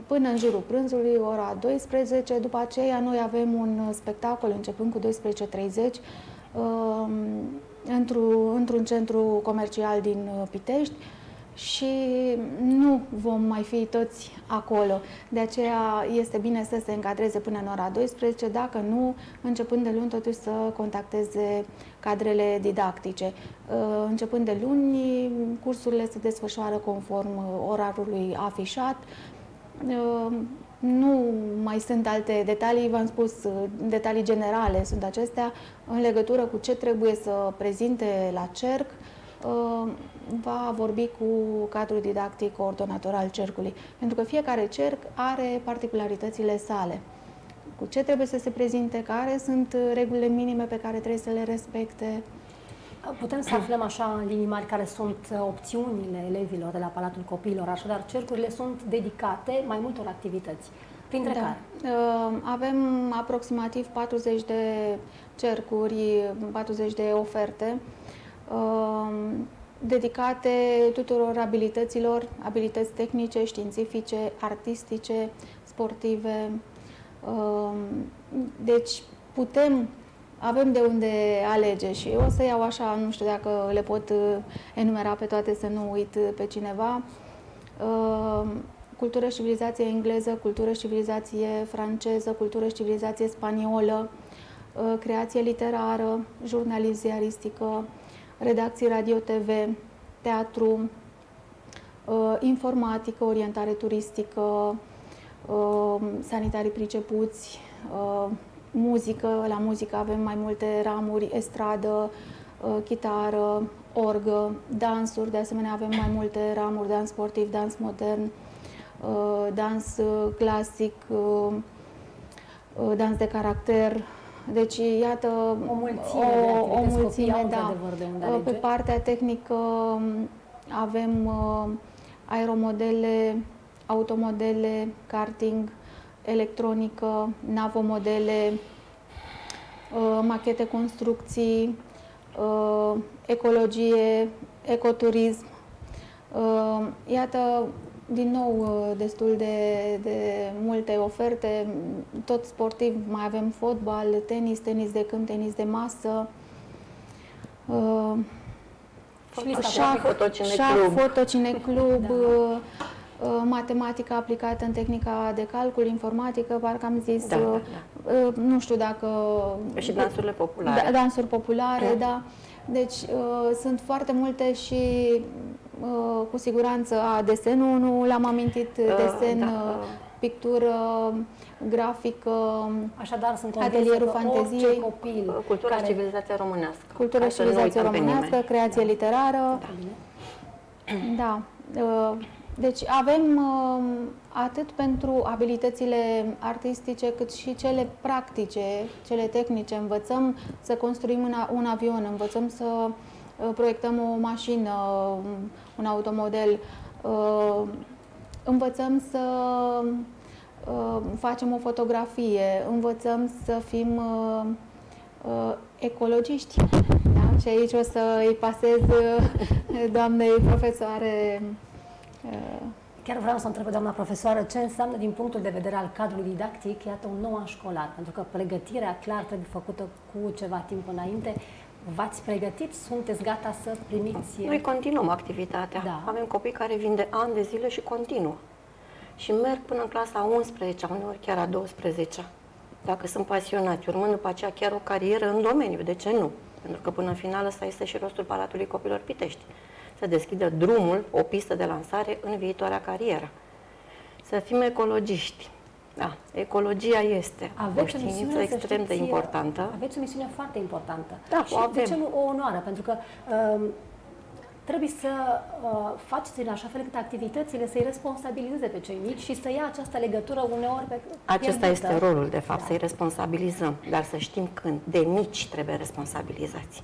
până în jurul prânzului, ora 12. După aceea noi avem un spectacol începând cu 12.30 um, într-un într centru comercial din uh, Pitești și nu vom mai fi toți acolo. De aceea este bine să se încadreze până în ora 12, dacă nu, începând de luni, totuși să contacteze cadrele didactice. Uh, începând de luni, cursurile se desfășoară conform uh, orarului afișat, Ehm, nu mai sunt alte detalii, v-am spus, uh, detalii generale sunt acestea, în legătură cu ce trebuie să prezinte la CERC, ehm, va vorbi cu cadrul didactic coordonator al cercului, pentru că fiecare cerc are particularitățile sale. Cu ce trebuie să se prezinte, care sunt regulile minime pe care trebuie să le respecte, Putem să aflăm așa în linii mari care sunt uh, opțiunile elevilor de la Palatul Copiilor, așadar cercurile sunt dedicate mai multor activități. Printre da. care? Uh, avem aproximativ 40 de cercuri, 40 de oferte uh, dedicate tuturor abilităților, abilități tehnice, științifice, artistice, sportive. Deci putem avem de unde alege și o să iau așa, nu știu dacă le pot uh, enumera pe toate să nu uit uh, pe cineva. Uh, cultură și civilizație engleză, cultură și civilizație franceză, cultură și civilizație spaniolă, creație literară, jurnalism ziaristică, redacții radio-tv, teatru, informatică, orientare turistică, sanitarii pricepuți, muzică, la muzică avem mai multe ramuri, estradă, uh, chitară, orgă, dansuri, de asemenea avem mai multe ramuri, dans sportiv, dans modern, uh, dans uh, clasic, dans de caracter, deci, iată, o mulțime, o, o mulțime da. De Pe partea tehnică um, avem aeromodele, automodele, karting, electronică, navomodele, uh, machete construcții, uh, ecologie, ecoturism. Uh, iată, din nou, destul de, de multe oferte, tot sportiv, mai avem fotbal, tenis, tenis de câmp, tenis de masă, șah, fotocine club, da. Uh, matematică aplicată în tehnica de calcul, informatică, parcă am zis, da, da, uh, da. Uh, nu știu dacă... Și dansurile populare. Da, dansuri populare, da. da. Deci sunt foarte multe și cu siguranță a desenul, nu l-am amintit, desen, da. pictură, grafică, Așadar, sunt atelierul fanteziei, copil cultura care... și civilizația românească. Cultura și civilizația românească, creație da. literară. Da. da Deci avem uh, atât pentru abilitățile artistice cât și cele practice, cele tehnice. Învățăm să construim un, un avion, învățăm să uh, proiectăm o mașină, un automodel, uh, învățăm să uh, facem o fotografie, învățăm să fim uh, uh, ecologiști. Da? Și aici o să îi pasez uh, doamnei profesoare Chiar vreau să întreb doamna profesoară ce înseamnă din punctul de vedere al cadrului didactic, iată, un nou an școlar, pentru că pregătirea clar trebuie făcută cu ceva timp înainte. V-ați pregătit? Sunteți gata să primiți? Noi continuăm activitatea. Da. Avem copii care vin de ani de zile și continuă. Și merg până în clasa 11 uneori chiar a 12 dacă sunt pasionați, urmând după aceea chiar o carieră în domeniu. De ce nu? Pentru că până în final ăsta este și rostul Palatului Copilor Pitești să deschidă drumul, o pistă de lansare în viitoarea carieră. Să fim ecologiști. Da, ecologia este aveți o știință extrem de importantă. Aveți o misiune foarte importantă. Da, și o avem. de ce nu o onoară? Pentru că uh, trebuie să uh, faceți în așa fel încât activitățile să-i responsabilizeze pe cei mici și să ia această legătură uneori pe Acesta pierdută. este rolul, de fapt, da. să-i responsabilizăm, dar să știm când. De mici trebuie responsabilizați.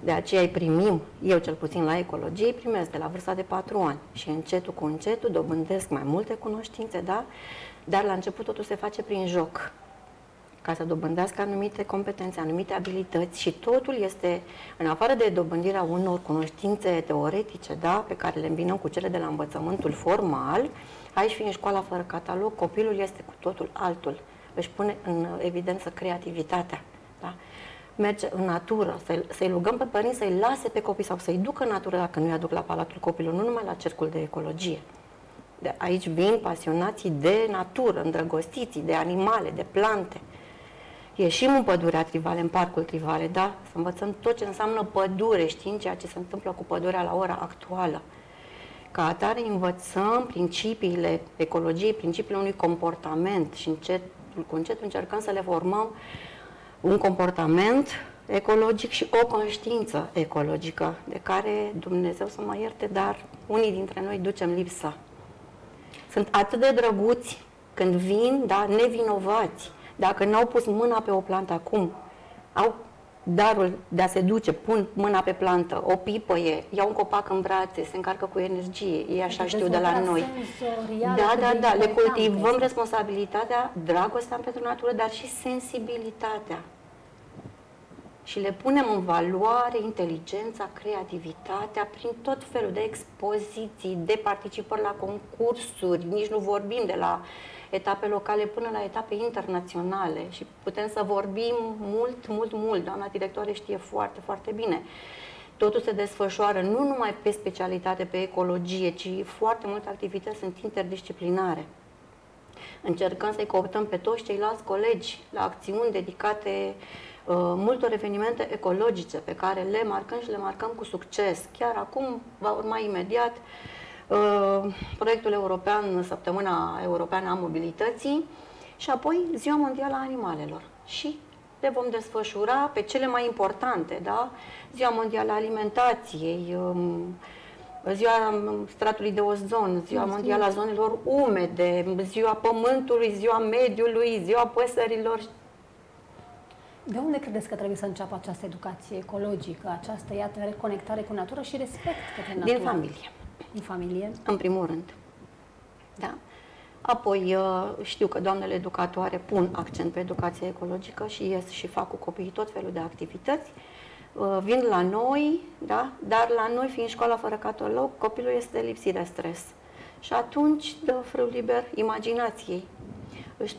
Da? De aceea îi primim, eu cel puțin la ecologie, îi primesc de la vârsta de 4 ani și încetul cu încetul dobândesc mai multe cunoștințe, da? Dar la început totul se face prin joc ca să dobândească anumite competențe, anumite abilități și totul este, în afară de dobândirea unor cunoștințe teoretice, da, pe care le îmbinăm cu cele de la învățământul formal, aici fiind școala fără catalog, copilul este cu totul altul. Își pune în evidență creativitatea. Da? Merge în natură, să-i, să rugăm pe părinți să-i lase pe copii sau să-i ducă în natură dacă nu-i aduc la Palatul Copilului, nu numai la cercul de ecologie. De aici vin pasionații de natură, îndrăgostiții, de animale, de plante. Ieșim în pădurea Trivale, în parcul Trivale, da? Să învățăm tot ce înseamnă pădure, știind ceea ce se întâmplă cu pădurea la ora actuală. Ca atare învățăm principiile ecologiei, principiile unui comportament și încet, cu încet încercăm să le formăm un comportament ecologic și o conștiință ecologică, de care Dumnezeu să mă ierte, dar unii dintre noi ducem lipsa. Sunt atât de drăguți când vin, dar nevinovați. Dacă n-au pus mâna pe o plantă acum, au darul de a se duce, pun mâna pe plantă, o pipăie, iau un copac în brațe, se încarcă cu energie, ei așa știu de la noi. Da, da, da, le cultivăm responsabilitatea, dragostea pentru natură, dar și sensibilitatea. Și le punem în valoare inteligența, creativitatea, prin tot felul de expoziții, de participări la concursuri, nici nu vorbim de la etape locale până la etape internaționale și putem să vorbim mult, mult, mult. Doamna directoare știe foarte, foarte bine. Totul se desfășoară nu numai pe specialitate, pe ecologie, ci foarte multe activități sunt interdisciplinare. Încercăm să-i cooptăm pe toți ceilalți colegi la acțiuni dedicate uh, multor evenimente ecologice pe care le marcăm și le marcăm cu succes. Chiar acum va urma imediat uh, Uh, proiectul european, Săptămâna Europeană a Mobilității și apoi Ziua Mondială a Animalelor. Și le vom desfășura pe cele mai importante, da? Ziua Mondială a Alimentației, um, Ziua Stratului de Ozon, Ziua Mondială a Zonelor Umede, Ziua Pământului, Ziua Mediului, Ziua Păsărilor. De unde credeți că trebuie să înceapă această educație ecologică, această, iată, reconectare cu natura și respect către natură? Din familie în familie? În primul rând. Da. Apoi uh, știu că doamnele educatoare pun accent pe educația ecologică și ies și fac cu copiii tot felul de activități. Uh, vin la noi, da? dar la noi, fiind școala fără catalog, copilul este lipsit de stres. Și atunci dă frâu liber imaginației. Își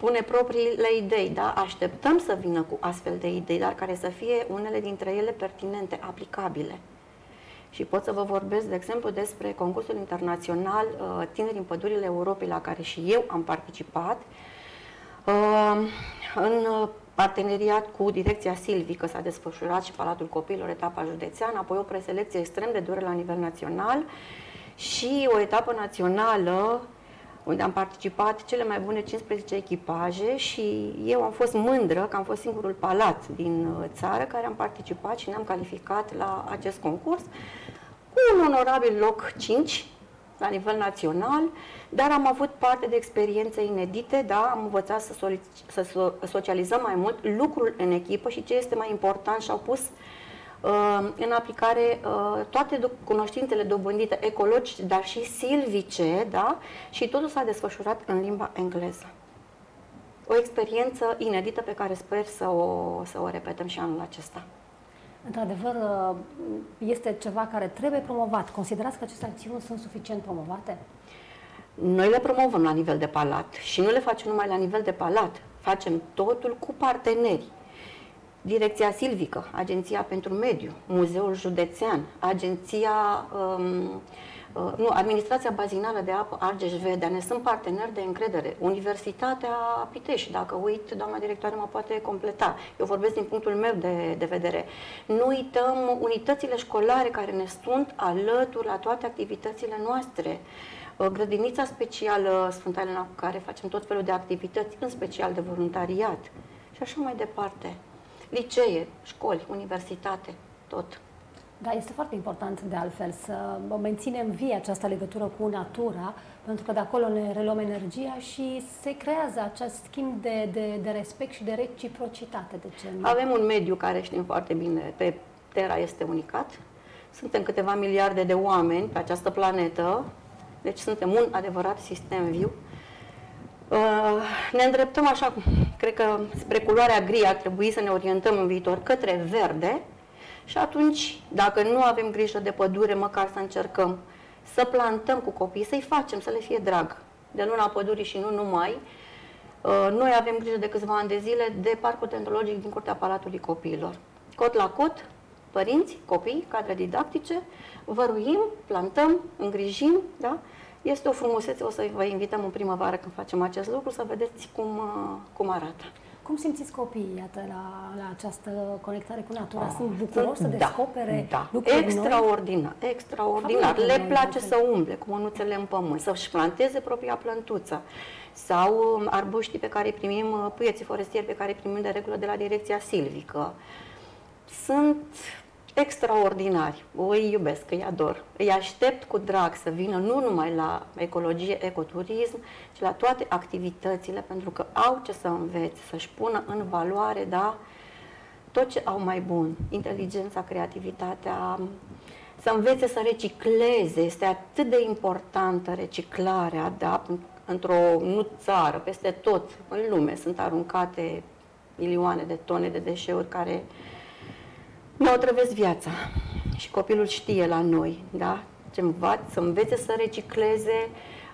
pune propriile idei, da? Așteptăm să vină cu astfel de idei, dar care să fie unele dintre ele pertinente, aplicabile. Și pot să vă vorbesc, de exemplu, despre concursul internațional uh, Tineri în pădurile Europei, la care și eu am participat, uh, în parteneriat cu Direcția Silvică s-a desfășurat și Palatul Copiilor, etapa județeană, apoi o preselecție extrem de dură la nivel național și o etapă națională unde am participat cele mai bune 15 echipaje și eu am fost mândră că am fost singurul palat din uh, țară care am participat și ne-am calificat la acest concurs cu un onorabil loc 5 la nivel național, dar am avut parte de experiențe inedite, da, am învățat să, să socializăm mai mult lucrul în echipă și ce este mai important și au pus uh, în aplicare uh, toate do- cunoștințele dobândite ecologice, dar și silvice, da, și totul s-a desfășurat în limba engleză. O experiență inedită pe care sper să o, să o repetăm și anul acesta. Într-adevăr, uh, este ceva care trebuie promovat. Considerați că aceste acțiuni sunt suficient promovate? Noi le promovăm la nivel de palat și nu le facem numai la nivel de palat. Facem totul cu parteneri. Direcția Silvică, Agenția pentru Mediu, Muzeul Județean, Agenția um, Uh, nu, Administrația Bazinală de Apă Argeș-Vedea ne sunt parteneri de încredere. Universitatea Pitești, dacă uit, doamna directoare mă poate completa. Eu vorbesc din punctul meu de, de vedere. Nu uităm unitățile școlare care ne sunt alături la toate activitățile noastre. Uh, grădinița specială Sfânta Elena, cu care facem tot felul de activități, în special de voluntariat și așa mai departe. Licee, școli, universitate, tot. Da, este foarte important de altfel să menținem vie această legătură cu natura, pentru că de acolo ne reluăm energia și se creează acest schimb de, de, de respect și de reciprocitate. De ce nu? Avem un mediu care știm foarte bine, pe Terra este unicat. Suntem câteva miliarde de oameni pe această planetă, deci suntem un adevărat sistem viu. Uh, ne îndreptăm așa, cred că spre culoarea gri ar trebui să ne orientăm în viitor către verde, și atunci, dacă nu avem grijă de pădure, măcar să încercăm să plantăm cu copii, să-i facem, să le fie drag. De luna pădurii și nu numai. Uh, noi avem grijă de câțiva ani de zile de parcul tendrologic din Curtea Palatului Copiilor. Cot la cot, părinți, copii, cadre didactice, văruim, plantăm, îngrijim, da? Este o frumusețe, o să vă invităm în primăvară când facem acest lucru, să vedeți cum, uh, cum arată. Cum simțiți copiii, iată, la, la această conectare cu natura? Ah, Sunt bucuroși să da, descopere da, lucruri extraordinar, noi? extraordinar. Le noi, place să umble cu mânuțele în pământ, să-și planteze propria plântuță sau um, arbuștii pe care îi primim, uh, puieții forestieri pe care îi primim de regulă de la direcția silvică. Sunt extraordinari. Îi iubesc, îi ador. Îi aștept cu drag să vină nu numai la ecologie, ecoturism, ci la toate activitățile, pentru că au ce să învețe, să-și pună în valoare, da, tot ce au mai bun. Inteligența, creativitatea, să învețe să recicleze. Este atât de importantă reciclarea, da, într-o nu țară, peste tot în lume sunt aruncate milioane de tone de deșeuri care ne otrăvesc viața. Și copilul știe la noi, da? Ce învaț, să învețe să recicleze,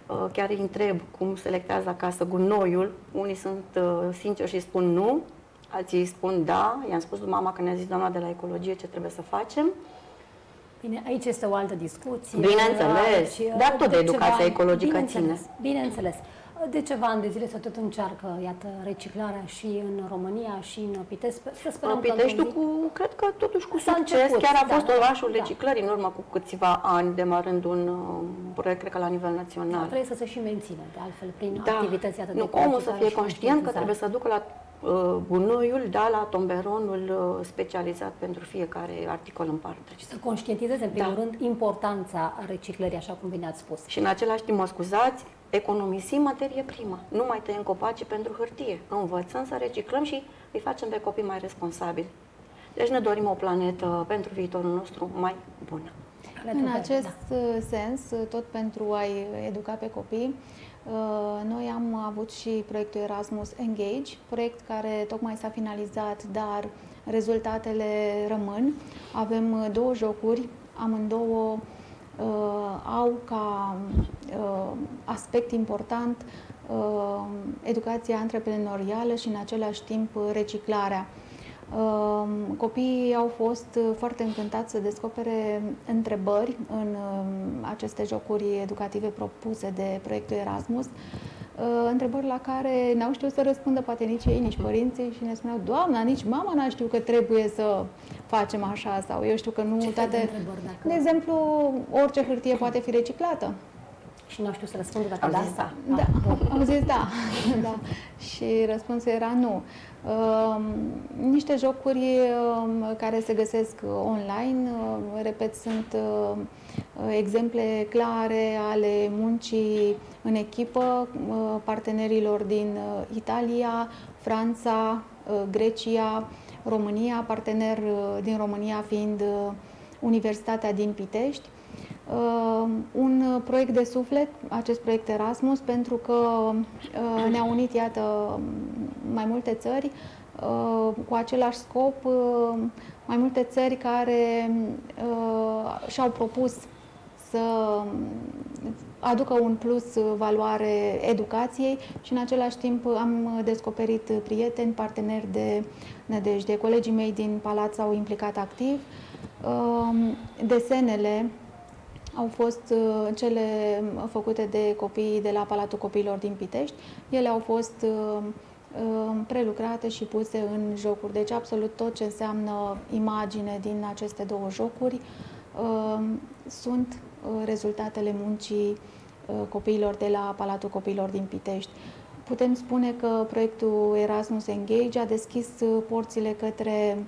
uh, chiar îi întreb cum selectează acasă gunoiul. Unii sunt uh, sinceri și spun nu, alții spun da. I-am spus lui mama că ne-a zis doamna de la ecologie ce trebuie să facem. Bine, aici este o altă discuție. Bineînțeles, dar tot de educația ecologică bineînțeles, ține. Bineînțeles. De ceva ani de zile se tot încearcă, iată, reciclarea și în România și în Pitești. Să sperăm Piteștiul că cu, cred că totuși cu succes. Început, Chiar a fost da, orașul da. reciclării în urmă cu câțiva ani, demarând un uh, proiect, cred că la nivel național. Da, trebuie să se și mențină, de altfel, prin da. activități atât nu, de omul să fie conștient că trebuie să ducă la uh, gunoiul, da, la tomberonul uh, specializat pentru fiecare articol în parte. Și să conștientizeze, în primul da. rând, importanța reciclării, așa cum bine ați spus. Și în același timp, mă scuzați, economisim materie primă. Nu mai tăiem copaci pentru hârtie. Învățăm să reciclăm și îi facem pe copii mai responsabili. Deci ne dorim o planetă pentru viitorul nostru mai bună. În acest da. sens, tot pentru a-i educa pe copii, uh, noi am avut și proiectul Erasmus Engage, proiect care tocmai s-a finalizat, dar rezultatele rămân. Avem două jocuri, amândouă uh, au ca uh, aspect important uh, educația antreprenorială și în același timp reciclarea. Uh, copiii au fost foarte încântați să descopere întrebări în uh, aceste jocuri educative propuse de proiectul Erasmus uh, întrebări la care n-au știut să răspundă poate nici ei, nici părinții și ne spuneau, Doamna, nici mama n-a știut că trebuie să facem așa sau eu știu că nu Ce toate... De, de exemplu, orice hârtie poate fi reciclată. Și nu știu să răspundă dacă da sau da. Am zis da. da. Și răspunsul era nu. Uh, niște jocuri uh, care se găsesc online, uh, repet, sunt uh, exemple clare ale muncii în echipă partenerilor din Italia, Franța, Grecia, România, partener din România fiind Universitatea din Pitești. Uh, un proiect de suflet, acest proiect Erasmus, pentru că uh, ne-a unit, iată, mai multe țări uh, cu același scop, uh, mai multe țări care uh, și-au propus să aducă un plus valoare educației și în același timp am descoperit prieteni, parteneri de nădejde. Colegii mei din Palat s-au implicat activ. Uh, desenele au fost uh, cele făcute de copii de la Palatul Copiilor din Pitești. Ele au fost uh, uh, prelucrate și puse în jocuri. Deci absolut tot ce înseamnă imagine din aceste două jocuri sunt rezultatele muncii copiilor de la Palatul Copiilor din Pitești. Putem spune că proiectul Erasmus Engage a deschis porțile către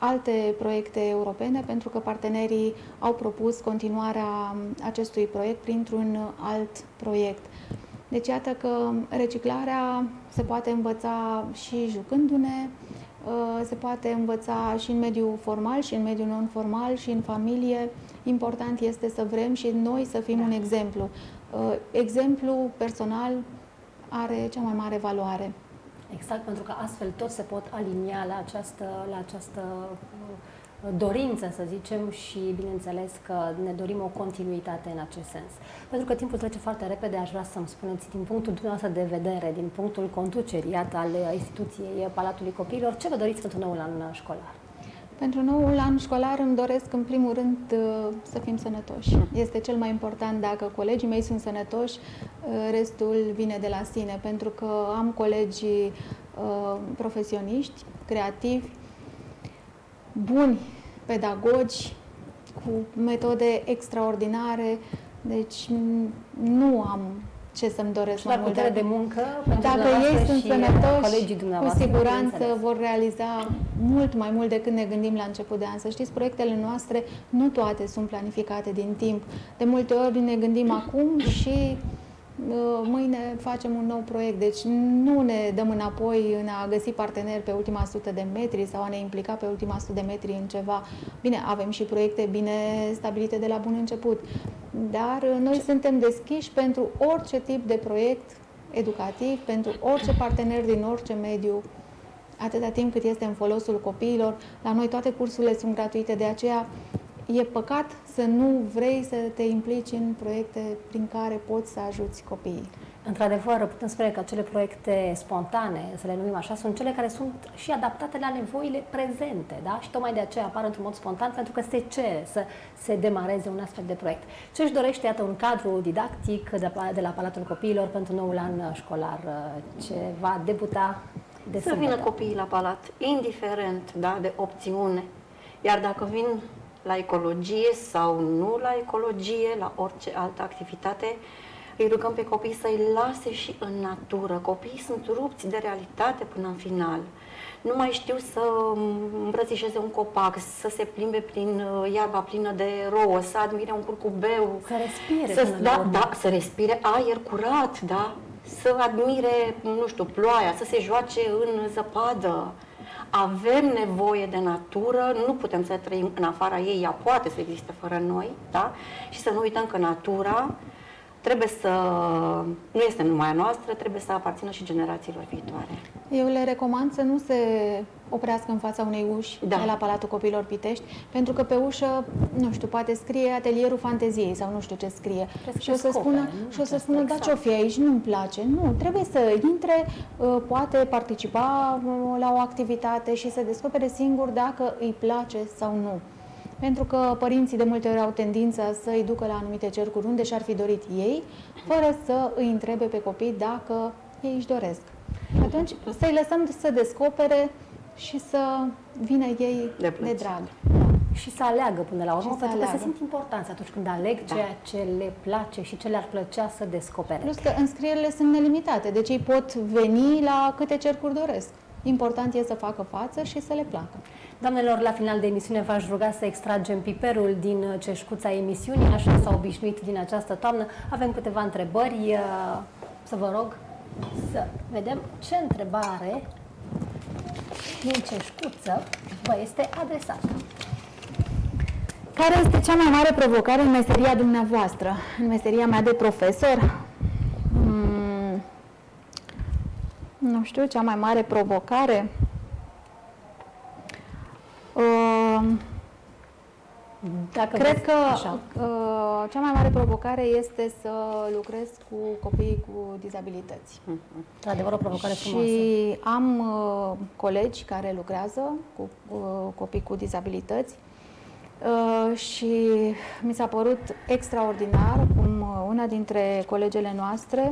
alte proiecte europene, pentru că partenerii au propus continuarea acestui proiect printr-un alt proiect. Deci iată că reciclarea se poate învăța și jucându-ne, uh, se poate învăța și în mediul formal și în mediul non-formal și în familie. Important este să vrem și noi să fim un exemplu. Uh, exemplu personal are cea mai mare valoare. Exact, pentru că astfel toți se pot alinia la această, la această uh, dorință, să zicem, și bineînțeles că ne dorim o continuitate în acest sens. Pentru că timpul trece foarte repede, aș vrea să-mi spuneți din punctul dumneavoastră de vedere, din punctul conducerii, iată, al instituției Palatului Copiilor, ce vă doriți pentru noul an școlar? Pentru noul an școlar îmi doresc în primul rând uh, să fim sănătoși. Este cel mai important dacă colegii mei sunt sănătoși, uh, restul vine de la sine, pentru că am colegi uh, profesioniști, creativi, buni, pedagogi, cu metode extraordinare, deci nu am ce să-mi doresc și mai mult. Dacă, de muncă, dacă ei sunt sănătoși, cu siguranță vor realiza mult mai mult decât ne gândim la început de an. Să știți, proiectele noastre nu toate sunt planificate din timp. De multe ori ne gândim acum și uh, mâine facem un nou proiect. Deci nu ne dăm înapoi în a găsi parteneri pe ultima sută de metri sau a ne implica pe ultima sută de metri în ceva. Bine, avem și proiecte bine stabilite de la bun început. Dar uh, noi Ce? suntem deschiși pentru orice tip de proiect educativ, pentru orice partener din orice mediu, atâta timp cât este în folosul copiilor. La noi toate cursurile sunt gratuite, de aceea e păcat să nu vrei să te implici în proiecte prin care poți să ajuți copiii. Într-adevăr, putem spune că acele proiecte spontane, să le numim așa, sunt cele care sunt și adaptate la nevoile prezente, da? Și tocmai de aceea apar într-un mod spontan, pentru că se cere să se demareze un astfel de proiect. Ce își dorește, iată, un cadru didactic de, de la Palatul Copiilor pentru noul an școlar, ce va debuta de Să vină copiii la palat, indiferent da, de opțiune. Iar dacă vin la ecologie sau nu la ecologie, la orice altă activitate, îi rugăm pe copii să-i lase și în natură. Copiii sunt rupți de realitate până în final. Nu mai știu să îmbrățișeze un copac, să se plimbe prin uh, iarba plină de rouă, să admire un curcubeu. Să respire. Să, da, da, să respire aer curat, da? Să admire, nu știu, ploaia, să se joace în zăpadă. Avem nevoie de natură, nu putem să trăim în afara ei, ea poate să existe fără noi, da? Și să nu uităm că natura trebuie să, nu este numai a noastră, trebuie să aparțină și generațiilor viitoare. Eu le recomand să nu se oprească în fața unei uși da. de la Palatul Copilor Pitești, pentru că pe ușă, nu știu, poate scrie atelierul fanteziei sau nu știu ce scrie. și o să spună, și o să spună, da, ce-o fi aici, nu-mi place. Nu, trebuie să intre, uh, poate participa uh, la o activitate și să descopere singur dacă îi place sau nu pentru că părinții de multe ori au tendința să îi ducă la anumite cercuri unde și-ar fi dorit ei, fără să îi întrebe pe copii dacă ei își doresc. Atunci să-i lăsăm să descopere și să vină ei de, de drag. Și să aleagă până la urmă, pentru că se simt importanți atunci când aleg da. ceea ce le place și ce le-ar plăcea să descopere. Plus că înscrierile sunt nelimitate, deci ei pot veni la câte cercuri doresc. Important e să facă față și să le placă. Doamnelor, la final de emisiune v-aș ruga să extragem piperul din ceșcuța emisiunii, așa s-a obișnuit din această toamnă. Avem câteva întrebări, să vă rog să vedem ce întrebare din ceșcuță vă este adresată. Care este cea mai mare provocare în meseria dumneavoastră? În meseria mea de profesor? Hmm, nu știu, cea mai mare provocare? Uh, Dacă Cred că uh, cea mai mare provocare este să lucrez cu copiii cu dizabilități. Mm-hmm. Adevăr o provocare și frumoasă. Și am uh, colegi care lucrează cu uh, copii cu dizabilități uh, și mi s-a părut extraordinar cum uh, una dintre colegele noastre,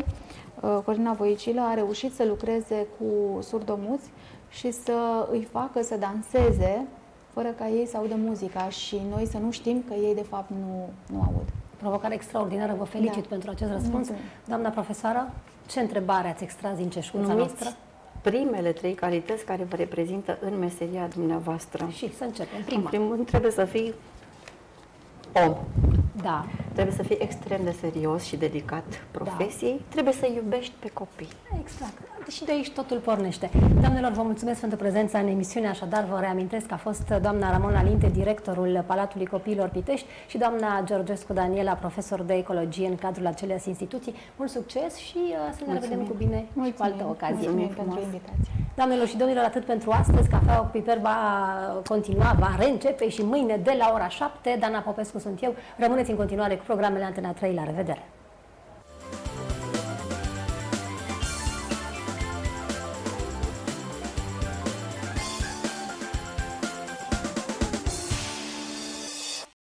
uh, Corina Voicilă, a reușit să lucreze cu surdomuți și să îi facă să danseze fără ca ei să audă muzica și noi să nu știm că ei de fapt nu, nu aud. Provocare extraordinară, vă felicit da. pentru acest răspuns. Mulțumim. Doamna profesoară, ce întrebare ați extras din ceșcuța noastră? primele trei calități care vă reprezintă în meseria dumneavoastră. Și să începem. Prima. În primul rând trebuie să fii om. Da. Trebuie să fii extrem de serios și dedicat profesiei. Da. Trebuie să iubești pe copii. Exact. Și de aici totul pornește. Doamnelor, vă mulțumesc pentru prezența în emisiune, așadar vă reamintesc că a fost doamna Ramona Linte, directorul Palatului Copiilor Pitești și doamna Georgescu Daniela, profesor de ecologie în cadrul aceleași instituții. Mult succes și uh, să ne revedem cu bine Mulțumim. cu altă ocazie. Mulțumim pentru invitație. Doamnelor și domnilor, atât pentru astăzi. Cafea cu Piper va continua, va reîncepe și mâine de la ora 7. Dana Popescu sunt eu. Rămâneți în continuare cu ፕሮግራም ትናንትና ትሬይለር ተደረ